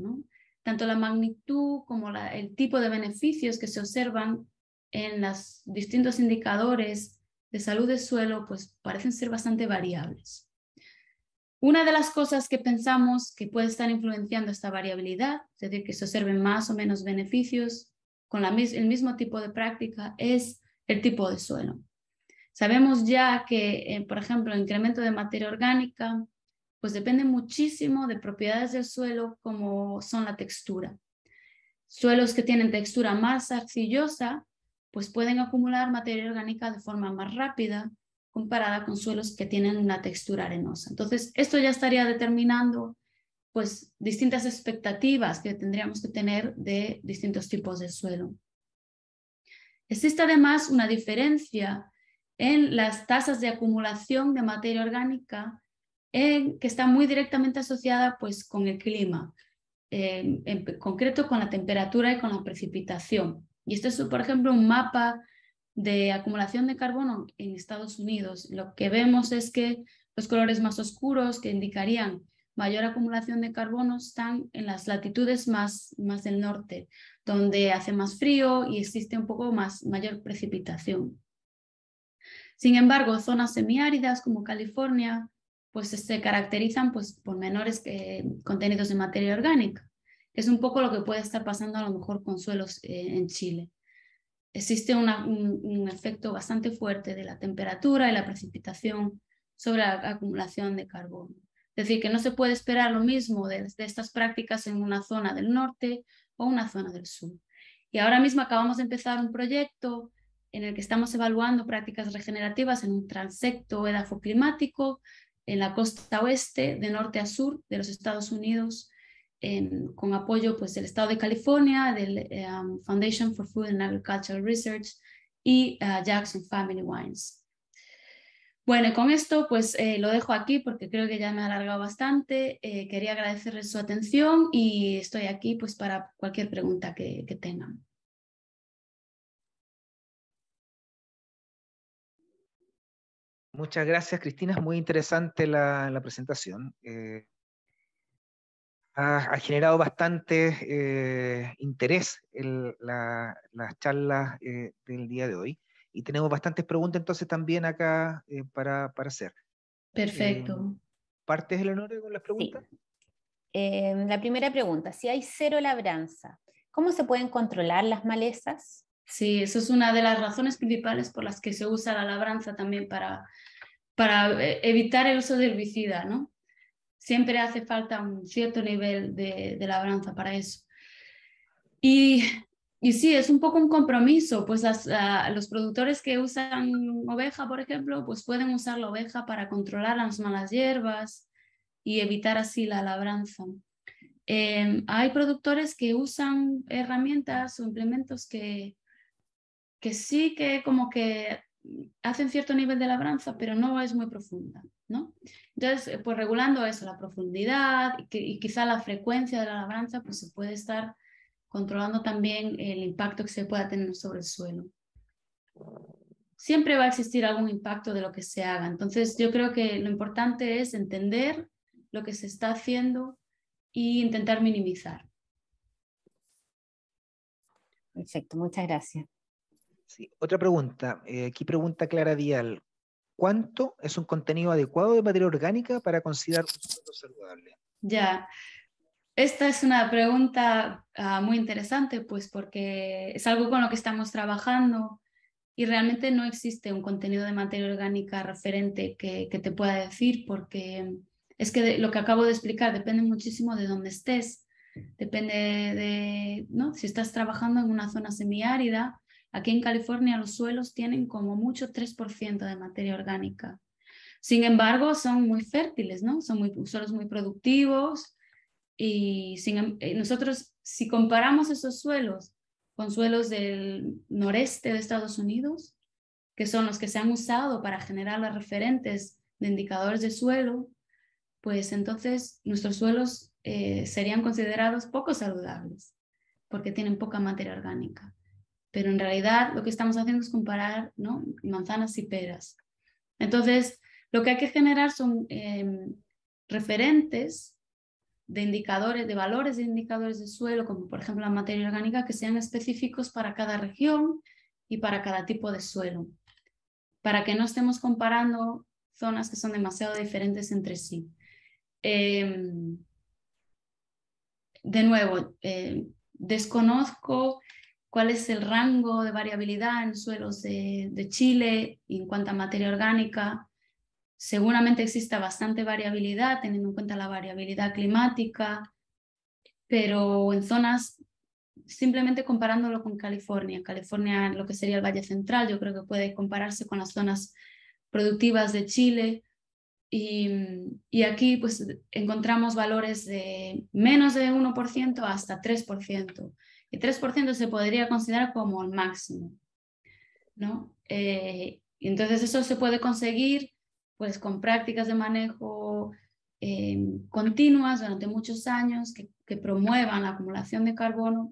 Tanto la magnitud como el tipo de beneficios que se observan en los distintos indicadores de salud del suelo, pues parecen ser bastante variables. Una de las cosas que pensamos que puede estar influenciando esta variabilidad, es decir, que se observen más o menos beneficios con el mismo tipo de práctica, es el tipo de suelo. Sabemos ya que, eh, por ejemplo, el incremento de materia orgánica pues depende muchísimo de propiedades del suelo como son la textura. Suelos que tienen textura más arcillosa, pues pueden acumular materia orgánica de forma más rápida comparada con suelos que tienen una textura arenosa. Entonces, esto ya estaría determinando pues distintas expectativas que tendríamos que tener de distintos tipos de suelo. Existe además una diferencia en las tasas de acumulación de materia orgánica que está muy directamente asociada pues, con el clima, en concreto con la temperatura y con la precipitación. Y este es, por ejemplo, un mapa de acumulación de carbono en Estados Unidos. Lo que vemos es que los colores más oscuros que indicarían mayor acumulación de carbono están en las latitudes más, más del norte, donde hace más frío y existe un poco más mayor precipitación. Sin embargo, zonas semiáridas como California pues se caracterizan pues, por menores eh, contenidos de materia orgánica. Es un poco lo que puede estar pasando a lo mejor con suelos eh, en Chile. Existe un, efecto bastante fuerte de la temperatura y la precipitación sobre la acumulación de carbono. Es decir, que no se puede esperar lo mismo de, estas prácticas en una zona del norte o una zona del sur. Y ahora mismo acabamos de empezar un proyecto en el que estamos evaluando prácticas regenerativas en un transecto edafoclimático en la costa oeste, de norte a sur de los Estados Unidos, con apoyo pues, del Estado de California, del um, Foundation for Food and Agricultural Research y uh, Jackson Family Wines. Bueno, con esto pues eh, lo dejo aquí porque creo que ya me ha alargado bastante. Eh, quería agradecerles su atención y estoy aquí pues para cualquier pregunta que, tengan.
Muchas gracias, Cristina. Es muy interesante la, presentación. Eh, ha, generado bastante interés en las charlas del día de hoy y tenemos bastantes preguntas entonces también acá eh, para, para, hacer.
Perfecto.
Eh, ¿Partes, Eleonora, con las preguntas?
Em, la primera pregunta, si hay cero labranza, ¿cómo se pueden controlar las malezas?
Sí, eso es una de las razones principales por las que se usa la labranza también para, para eh, evitar el uso del herbicida, ¿no? Siempre hace falta un cierto nivel de, labranza para eso. Y y sí, es un poco un compromiso, pues los productores que usan oveja, por ejemplo, pues pueden usar la oveja para controlar las malas hierbas y evitar así la labranza. Em, hay productores que usan herramientas o implementos que, que sí que como que hacen cierto nivel de labranza, pero no es muy profunda, ¿no? Entonces, pues regulando eso, la profundidad y, y quizá la frecuencia de la labranza, pues se puede estar controlando también el impacto que se pueda tener sobre el suelo. Siempre va a existir algún impacto de lo que se haga. Entonces, yo creo que lo importante es entender lo que se está haciendo e intentar minimizar.
Perfecto, muchas gracias.
Sí. Otra pregunta. Eh, aquí pregunta Clara Dial. ¿Cuánto es un contenido adecuado de materia orgánica para considerar un suelo saludable?
Ya, esta es una pregunta ah, muy interesante, pues porque es algo con lo que estamos trabajando y realmente no existe un contenido de materia orgánica referente que, te pueda decir, porque es que lo que acabo de explicar depende muchísimo de dónde estés. Depende de, ¿no? Si estás trabajando en una zona semiárida, aquí en California los suelos tienen como mucho 3% de materia orgánica. Sin embargo, son muy fértiles, ¿no? Son muy, suelos muy productivos, y em, eh, nosotros, si comparamos esos suelos con suelos del noreste de Estados Unidos, que son los que se han usado para generar las referentes de indicadores de suelo, pues entonces nuestros suelos eh, serían considerados poco saludables, porque tienen poca materia orgánica. Pero en realidad lo que estamos haciendo es comparar ¿no? manzanas y peras. Entonces, lo que hay que generar son em, referentes de indicadores, de valores de indicadores de suelo, como por ejemplo la materia orgánica, que sean específicos para cada región y para cada tipo de suelo, para que no estemos comparando zonas que son demasiado diferentes entre sí. Em, de nuevo, eh, desconozco cuál es el rango de variabilidad en suelos de, de Chile en cuanto a materia orgánica, Seguramente exista bastante variabilidad, teniendo en cuenta la variabilidad climática, pero en zonas, simplemente comparándolo con California, California, lo que sería el Valle Central, yo creo que puede compararse con las zonas productivas de Chile. Y, y aquí pues encontramos valores de menos de 1% hasta 3%. Y 3% se podría considerar como el máximo. ¿no? Eh, entonces eso se puede conseguir pues con prácticas de manejo eh, continuas durante muchos años que, promuevan la acumulación de carbono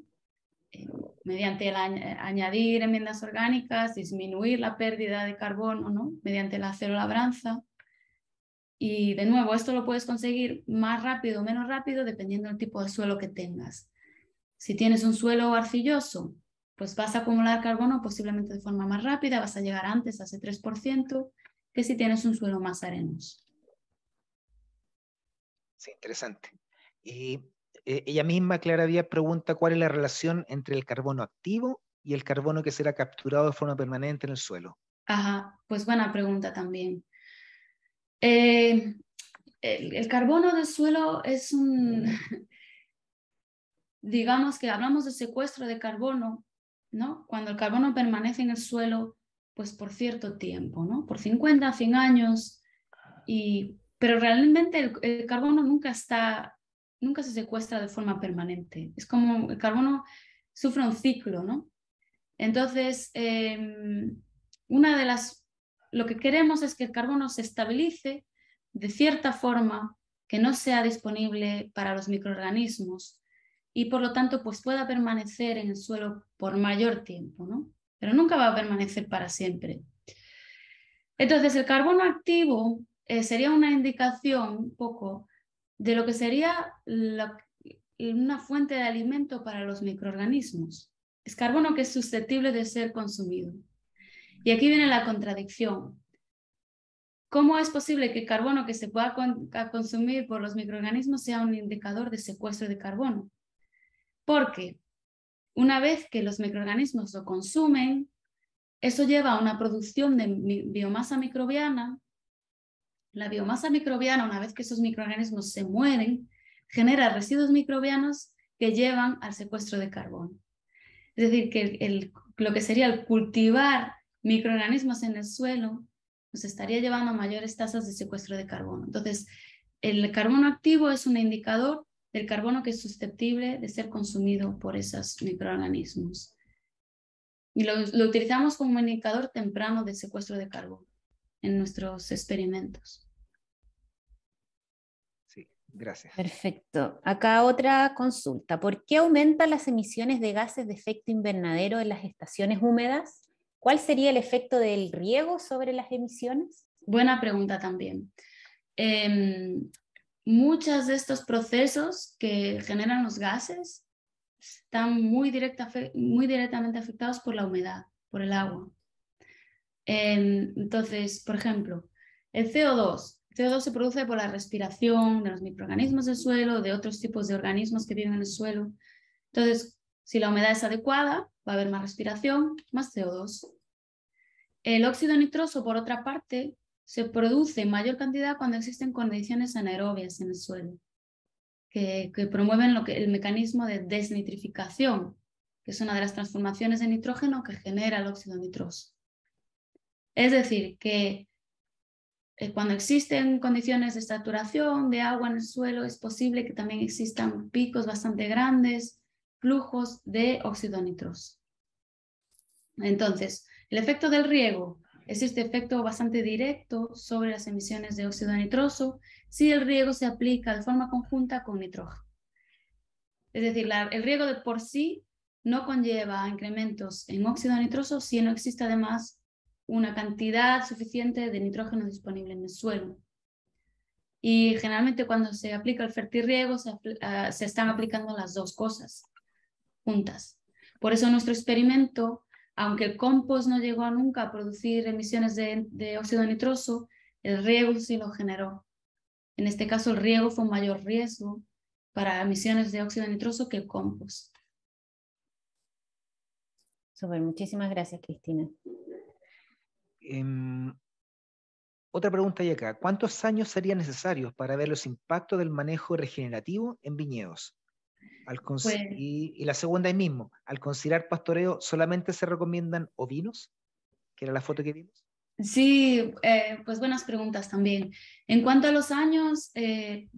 eh, mediante el añadir enmiendas orgánicas, disminuir la pérdida de carbono ¿no? mediante la cero labranza. Y de nuevo, esto lo puedes conseguir más rápido o menos rápido dependiendo del tipo de suelo que tengas. Si tienes un suelo arcilloso, pues vas a acumular carbono posiblemente de forma más rápida, vas a llegar antes a ese 3% que si tienes un suelo más arenoso.
Sí, interesante. Y eh, ella misma, Clara Díaz, pregunta cuál es la relación entre el carbono activo y el carbono que será capturado de forma permanente en el suelo.
Ajá, pues buena pregunta también. Eh, el, carbono del suelo es un, digamos que hablamos de secuestro de carbono, ¿no? Cuando el carbono permanece en el suelo, pues por cierto tiempo, ¿no? Por 50, 100 años. Y pero realmente el, carbono nunca está, nunca se secuestra de forma permanente. Es como el carbono sufre un ciclo, ¿no? Entonces, em, una de las, lo que queremos es que el carbono se estabilice de cierta forma que no sea disponible para los microorganismos y por lo tanto pues pueda permanecer en el suelo por mayor tiempo, ¿no? Pero nunca va a permanecer para siempre. Entonces, el carbono activo eh, sería una indicación poco de lo que sería una fuente de alimento para los microorganismos. Es carbono que es susceptible de ser consumido. Y aquí viene la contradicción. ¿Cómo es posible que el carbono que se pueda consumir por los microorganismos sea un indicador de secuestro de carbono? Porque una vez que los microorganismos lo consumen, eso lleva a una producción de biomasa microbiana. La biomasa microbiana, una vez que esos microorganismos se mueren, genera residuos microbianos que llevan al secuestro de carbono. Es decir, que lo que sería el cultivar microorganismos en el suelo nos estaría llevando a mayores tasas de secuestro de carbono. Entonces, el carbono activo es un indicador del carbono que es susceptible de ser consumido por esos microorganismos. Y lo, utilizamos como indicador temprano de secuestro de carbono en nuestros experimentos.
Sí, gracias.
Perfecto. Acá otra consulta. ¿Por qué aumentan las emisiones de gases de efecto invernadero en las estaciones húmedas? ¿Cuál sería el efecto del riego sobre las emisiones?
Buena pregunta también. Em, muchos de estos procesos que generan los gases están muy, muy directamente afectados por la humedad, por el agua. Em, entonces, por ejemplo, el CO2. El CO2 se produce por la respiración de los microorganismos del suelo, de otros tipos de organismos que viven en el suelo. Entonces, si la humedad es adecuada, va a haber más respiración, más CO2. El óxido nitroso, por otra parte, se produce en mayor cantidad cuando existen condiciones anaerobias en el suelo, que, promueven lo que, el mecanismo de desnitrificación, que es una de las transformaciones de nitrógeno que genera el óxido nitroso. Es decir, que eh, cuando existen condiciones de saturación de agua en el suelo, es posible que también existan picos bastante grandes, flujos de óxido nitroso. Entonces, el efecto del riego es este efecto bastante directo sobre las emisiones de óxido nitroso si el riego se aplica de forma conjunta con nitrógeno. Es decir, el riego de por sí no conlleva incrementos en óxido nitroso si no existe además una cantidad suficiente de nitrógeno disponible en el suelo. Y generalmente cuando se aplica el fertirriego se, ah, se están aplicando las dos cosas juntas. Por eso nuestro experimento aunque el compost no llegó nunca a producir emisiones de, óxido nitroso, el riego sí lo generó. En este caso, el riego fue un mayor riesgo para emisiones de óxido nitroso que el compost.
Super, muchísimas gracias, Cristina.
Em, otra pregunta hay acá. ¿Cuántos años serían necesarios para ver los impactos del manejo regenerativo en viñedos? Pues y, la segunda es mismo, al considerar pastoreo, ¿solamente se recomiendan ovinos? Que era la foto que vimos.
Sí, eh, pues buenas preguntas también. En cuanto a los años, eh,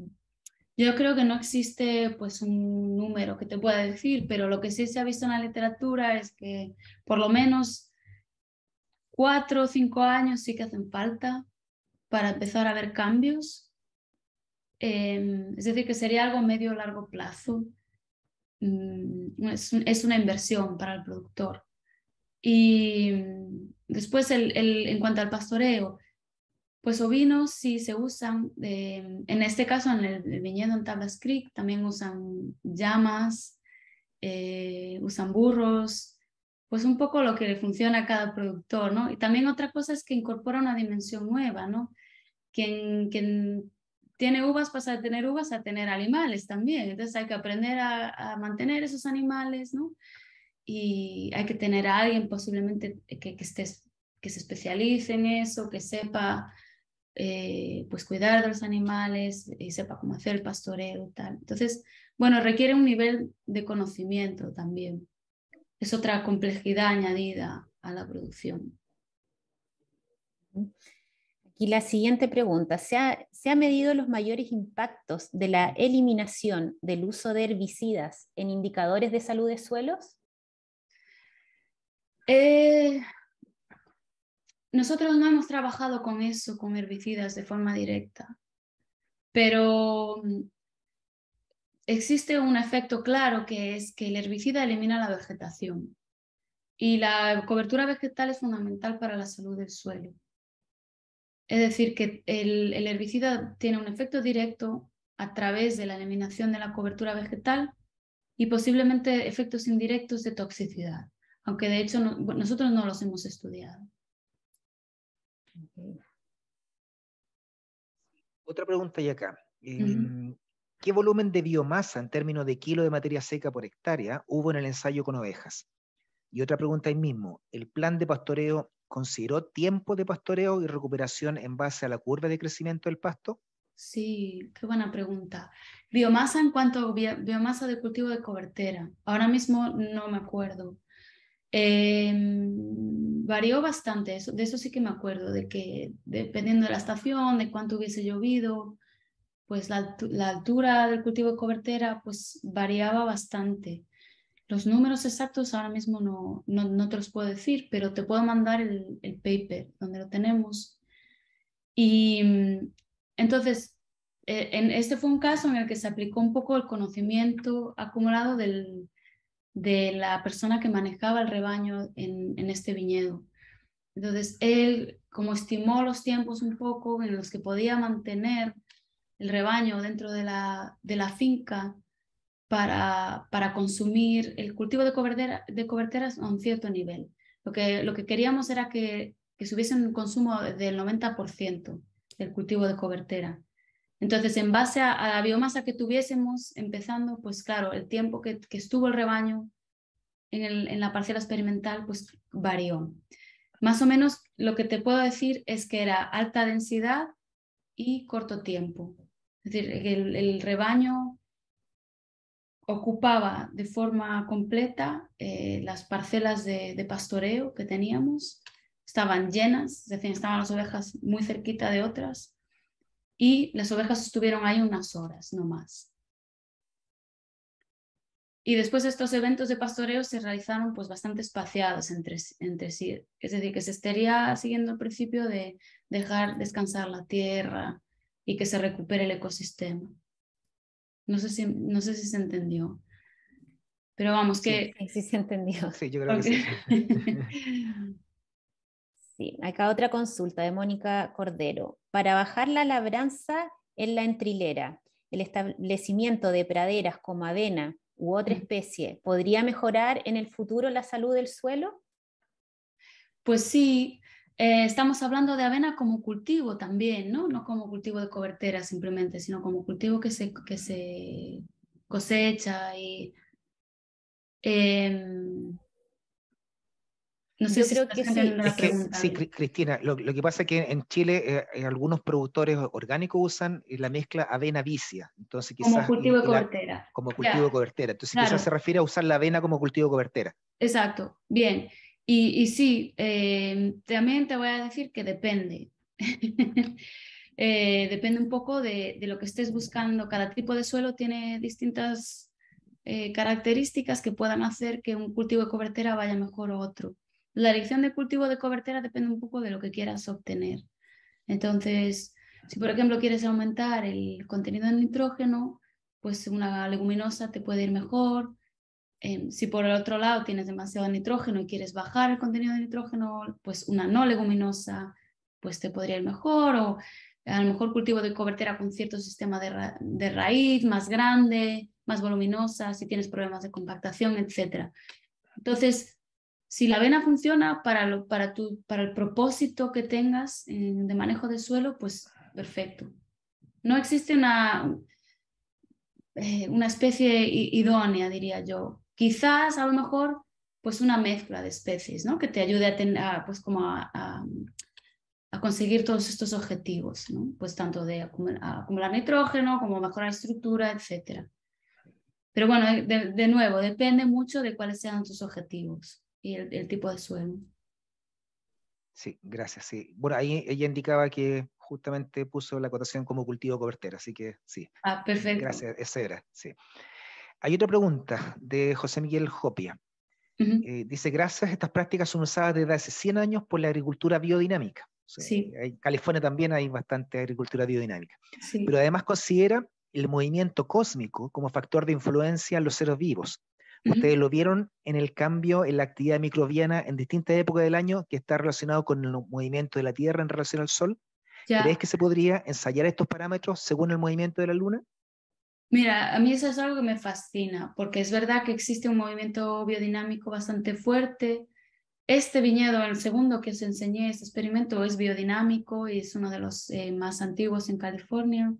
yo creo que no existe pues un número que te pueda decir, pero lo que sí se ha visto en la literatura es que por lo menos cuatro o cinco años sí que hacen falta para empezar a ver cambios. Em, es decir, que sería algo medio largo plazo. Mm, es, una inversión para el productor. Y mm, después, el, en cuanto al pastoreo, pues ovinos sí se usan, en este caso en el, viñedo en Tablas Creek también usan llamas, eh, usan burros, pues un poco lo que le funciona a cada productor, ¿no? Y también otra cosa es que incorpora una dimensión nueva, ¿no? Quien, quien tiene uvas pasa de tener uvas a tener animales también. Entonces hay que aprender a, mantener esos animales, ¿no? Y hay que tener a alguien posiblemente que, que, que se especialice en eso, que sepa eh, pues cuidar de los animales y sepa cómo hacer el pastoreo y tal. Entonces, bueno, requiere un nivel de conocimiento también. Es otra complejidad añadida a la producción.
Aquí la siguiente pregunta. ¿Se ha, ¿Se ha, medido los mayores impactos de la eliminación del uso de herbicidas en indicadores de salud de suelos?
Eh, nosotros no hemos trabajado con eso, con herbicidas de forma directa, pero mm, existe un efecto claro que es que el herbicida elimina la vegetación y la cobertura vegetal es fundamental para la salud del suelo. Es decir, que el, herbicida tiene un efecto directo a través de la eliminación de la cobertura vegetal y posiblemente efectos indirectos de toxicidad, aunque de hecho nosotros no los hemos estudiado.
Otra pregunta y acá. Em, ¿Qué volumen de biomasa en términos de kilo de materia seca por hectárea hubo en el ensayo con ovejas? Y otra pregunta ahí mismo, ¿el plan de pastoreo consideró tiempo de pastoreo y recuperación en base a la curva de crecimiento del pasto?
Sí, qué buena pregunta. Biomasa en cuanto a biomasa de cultivo de cobertera. Ahora mismo no me acuerdo. Em, varió bastante, de eso sí que me acuerdo, de que dependiendo de la estación, de cuánto hubiese llovido, pues la, altura del cultivo de cobertera pues variaba bastante. Los números exactos ahora mismo no, no, te los puedo decir, pero te puedo mandar el, el paper donde lo tenemos. Y mm, entonces, eh, en, este fue un caso en el que se aplicó un poco el conocimiento acumulado del, de la persona que manejaba el rebaño en, este viñedo. Entonces, él, como estimó los tiempos un poco en los que podía mantener el rebaño dentro de la, de la finca para, para, consumir el cultivo de, cobertera, de coberteras a un cierto nivel. Lo que, lo que queríamos era que, que hubiese un consumo del 90% del cultivo de cobertera. Entonces, en base a, la biomasa que tuviésemos, empezando, pues claro, el tiempo que, estuvo el rebaño en, la parcela experimental, pues varió. Más o menos lo que te puedo decir es que era alta densidad y corto tiempo. Es decir, el, el rebaño ocupaba de forma completa eh, las parcelas de, de, pastoreo que teníamos, estaban llenas, es decir, estaban las ovejas muy cerquita de otras y las ovejas estuvieron ahí unas horas, no más. Y después estos eventos de pastoreo se realizaron pues bastante espaciados entre, entre sí, es decir, que se estaría siguiendo el principio de dejar descansar la tierra y que se recupere el ecosistema. No sé si, no sé si se entendió. Pero vamos, que...
Sí, sí se entendió.
Sí, yo creo que sí.
Sí, acá otra consulta de Mónica Cordero. Para bajar la labranza en la entrilera, el establecimiento de praderas como avena u otra especie, ¿podría mejorar en el futuro la salud del suelo?
Pues sí, eh, estamos hablando de avena como cultivo también, ¿no? No como cultivo de cobertera simplemente, sino como cultivo que se, que se cosecha y... Em,
no sé si creo que
sí. sí, Cristina, lo, que pasa es que en Chile eh, algunos productores orgánicos usan la mezcla avena vicia. Entonces quizás,
como cultivo de cobertera.
Como cultivo de cobertera. Entonces quizás se refiere a usar la avena como cultivo de cobertera.
Exacto, bien. Y, sí, eh, también te voy a decir que depende. Eh, depende un poco de, de, lo que estés buscando. Cada tipo de suelo tiene distintas características que puedan hacer que un cultivo de cobertera vaya mejor o otro. La elección de cultivo de cobertera depende un poco de lo que quieras obtener. Entonces, si por ejemplo quieres aumentar el contenido de nitrógeno, pues una leguminosa te puede ir mejor. Em, si por el otro lado tienes demasiado nitrógeno y quieres bajar el contenido de nitrógeno, pues una no leguminosa pues te podría ir mejor. O a lo mejor cultivo de cobertera con cierto sistema de, raíz más grande, más voluminosa, si tienes problemas de compactación, etc. Entonces, si la avena funciona para, para, tu, para el propósito que tengas de manejo de suelo, pues perfecto. No existe una, eh, una especie idónea, diría yo. Quizás a lo mejor pues una mezcla de especies, ¿no? Que te ayude a, tener, pues como a, conseguir todos estos objetivos, ¿no? Pues tanto de acumular, nitrógeno como mejorar la estructura, etc. Pero bueno, de nuevo, depende mucho de cuáles sean tus objetivos y el, tipo de suelo.
Sí, gracias. Sí. Bueno, ahí ella indicaba que justamente puso la cotación como cultivo cobertera, así que sí.
Ah, perfecto.
Gracias, esa era, sí. Hay otra pregunta de José Miguel Jopia. Eh, dice, gracias, estas prácticas son usadas desde hace 100 años por la agricultura biodinámica.
sí.
En California también hay bastante agricultura biodinámica.
Sí.
Pero además considera el movimiento cósmico como factor de influencia en los seres vivos. Ustedes lo vieron en el cambio en la actividad microbiana en distintas épocas del año que está relacionado con el movimiento de la Tierra en relación al Sol. ¿Crees que se podría ensayar estos parámetros según el movimiento de la Luna?
Mira, a mí eso es algo que me fascina, porque es verdad que existe un movimiento biodinámico bastante fuerte. Este viñedo, el segundo que os enseñé, este experimento es biodinámico y es uno de los eh, más antiguos en California.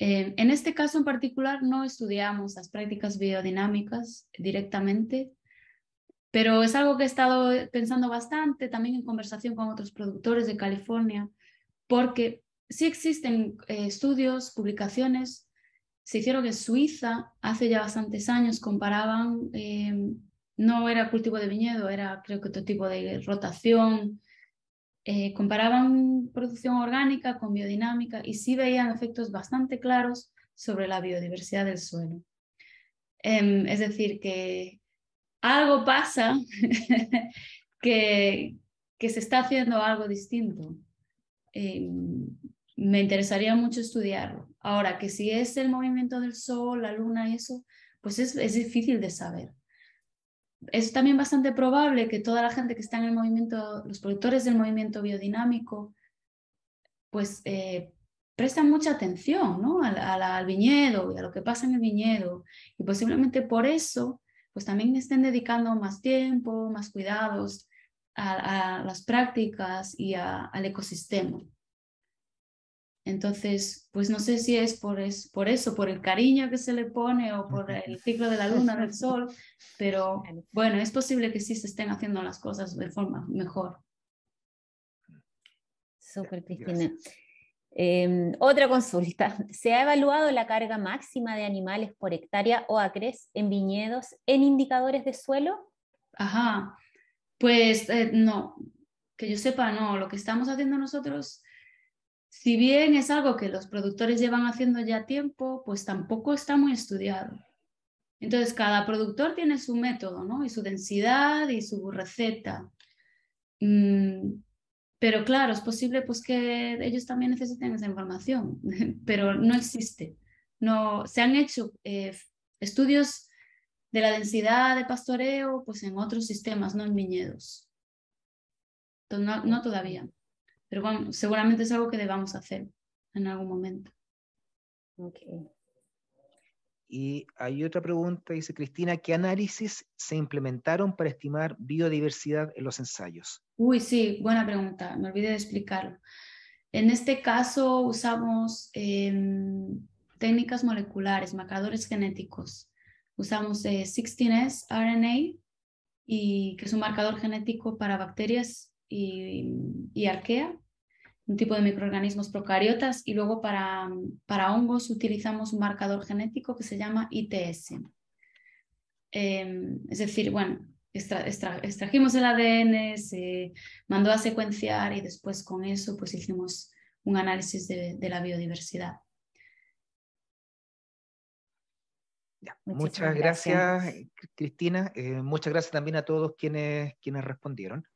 Eh, en este caso en particular no estudiamos las prácticas biodinámicas directamente, pero es algo que he estado pensando bastante también en conversación con otros productores de California, porque sí existen eh, estudios, publicaciones, se hicieron en Suiza hace ya bastantes años, comparaban, eh, no era cultivo de viñedo, era creo que otro tipo de rotación, eh, comparaban producción orgánica con biodinámica y sí veían efectos bastante claros sobre la biodiversidad del suelo. Em, es decir, que algo pasa que, que se está haciendo algo distinto. Em, me interesaría mucho estudiarlo. Ahora, que si es el movimiento del sol, la luna y eso, pues es, es difícil de saber es también bastante probable que toda la gente que está en el movimiento, los productores del movimiento biodinámico, pues eh, prestan mucha atención ¿no? al, viñedo y a lo que pasa en el viñedo. Y posiblemente por eso, pues también estén dedicando más tiempo, más cuidados a, las prácticas y al ecosistema. Entonces, pues no sé si es por, es por eso, por el cariño que se le pone o por el ciclo de la luna, del sol, pero bueno, es posible que sí se estén haciendo las cosas de forma mejor.
Súper, Cristina. Em, otra consulta. ¿Se ha evaluado la carga máxima de animales por hectárea o acres en viñedos en indicadores de suelo?
Ajá, pues eh, no, que yo sepa, no. Lo que estamos haciendo nosotros si bien es algo que los productores llevan haciendo ya tiempo, pues tampoco está muy estudiado. Entonces, cada productor tiene su método, ¿no? Y su densidad y su receta. Mm, pero claro, es posible pues, que ellos también necesiten esa información, pero no existe. No, se han hecho eh, estudios de la densidad de pastoreo pues, en otros sistemas, no en viñedos. no, no todavía. Pero bueno, seguramente es algo que debamos hacer en algún momento.
Okay.
Y hay otra pregunta, dice Cristina, ¿qué análisis se implementaron para estimar biodiversidad en los ensayos?
Uy, sí, buena pregunta, me olvidé de explicarlo. En este caso usamos em, técnicas moleculares, marcadores genéticos. Usamos 16S RNA, y, que es un marcador genético para bacterias y, arquea, un tipo de microorganismos procariotas, y luego para, para hongos utilizamos un marcador genético que se llama ITS. Em, es decir, bueno, extrajimos el ADN, se mandó a secuenciar y después con eso pues hicimos un análisis de, la biodiversidad.
muchas gracias, Cristina. Eh, muchas gracias también a todos quienes, quienes respondieron.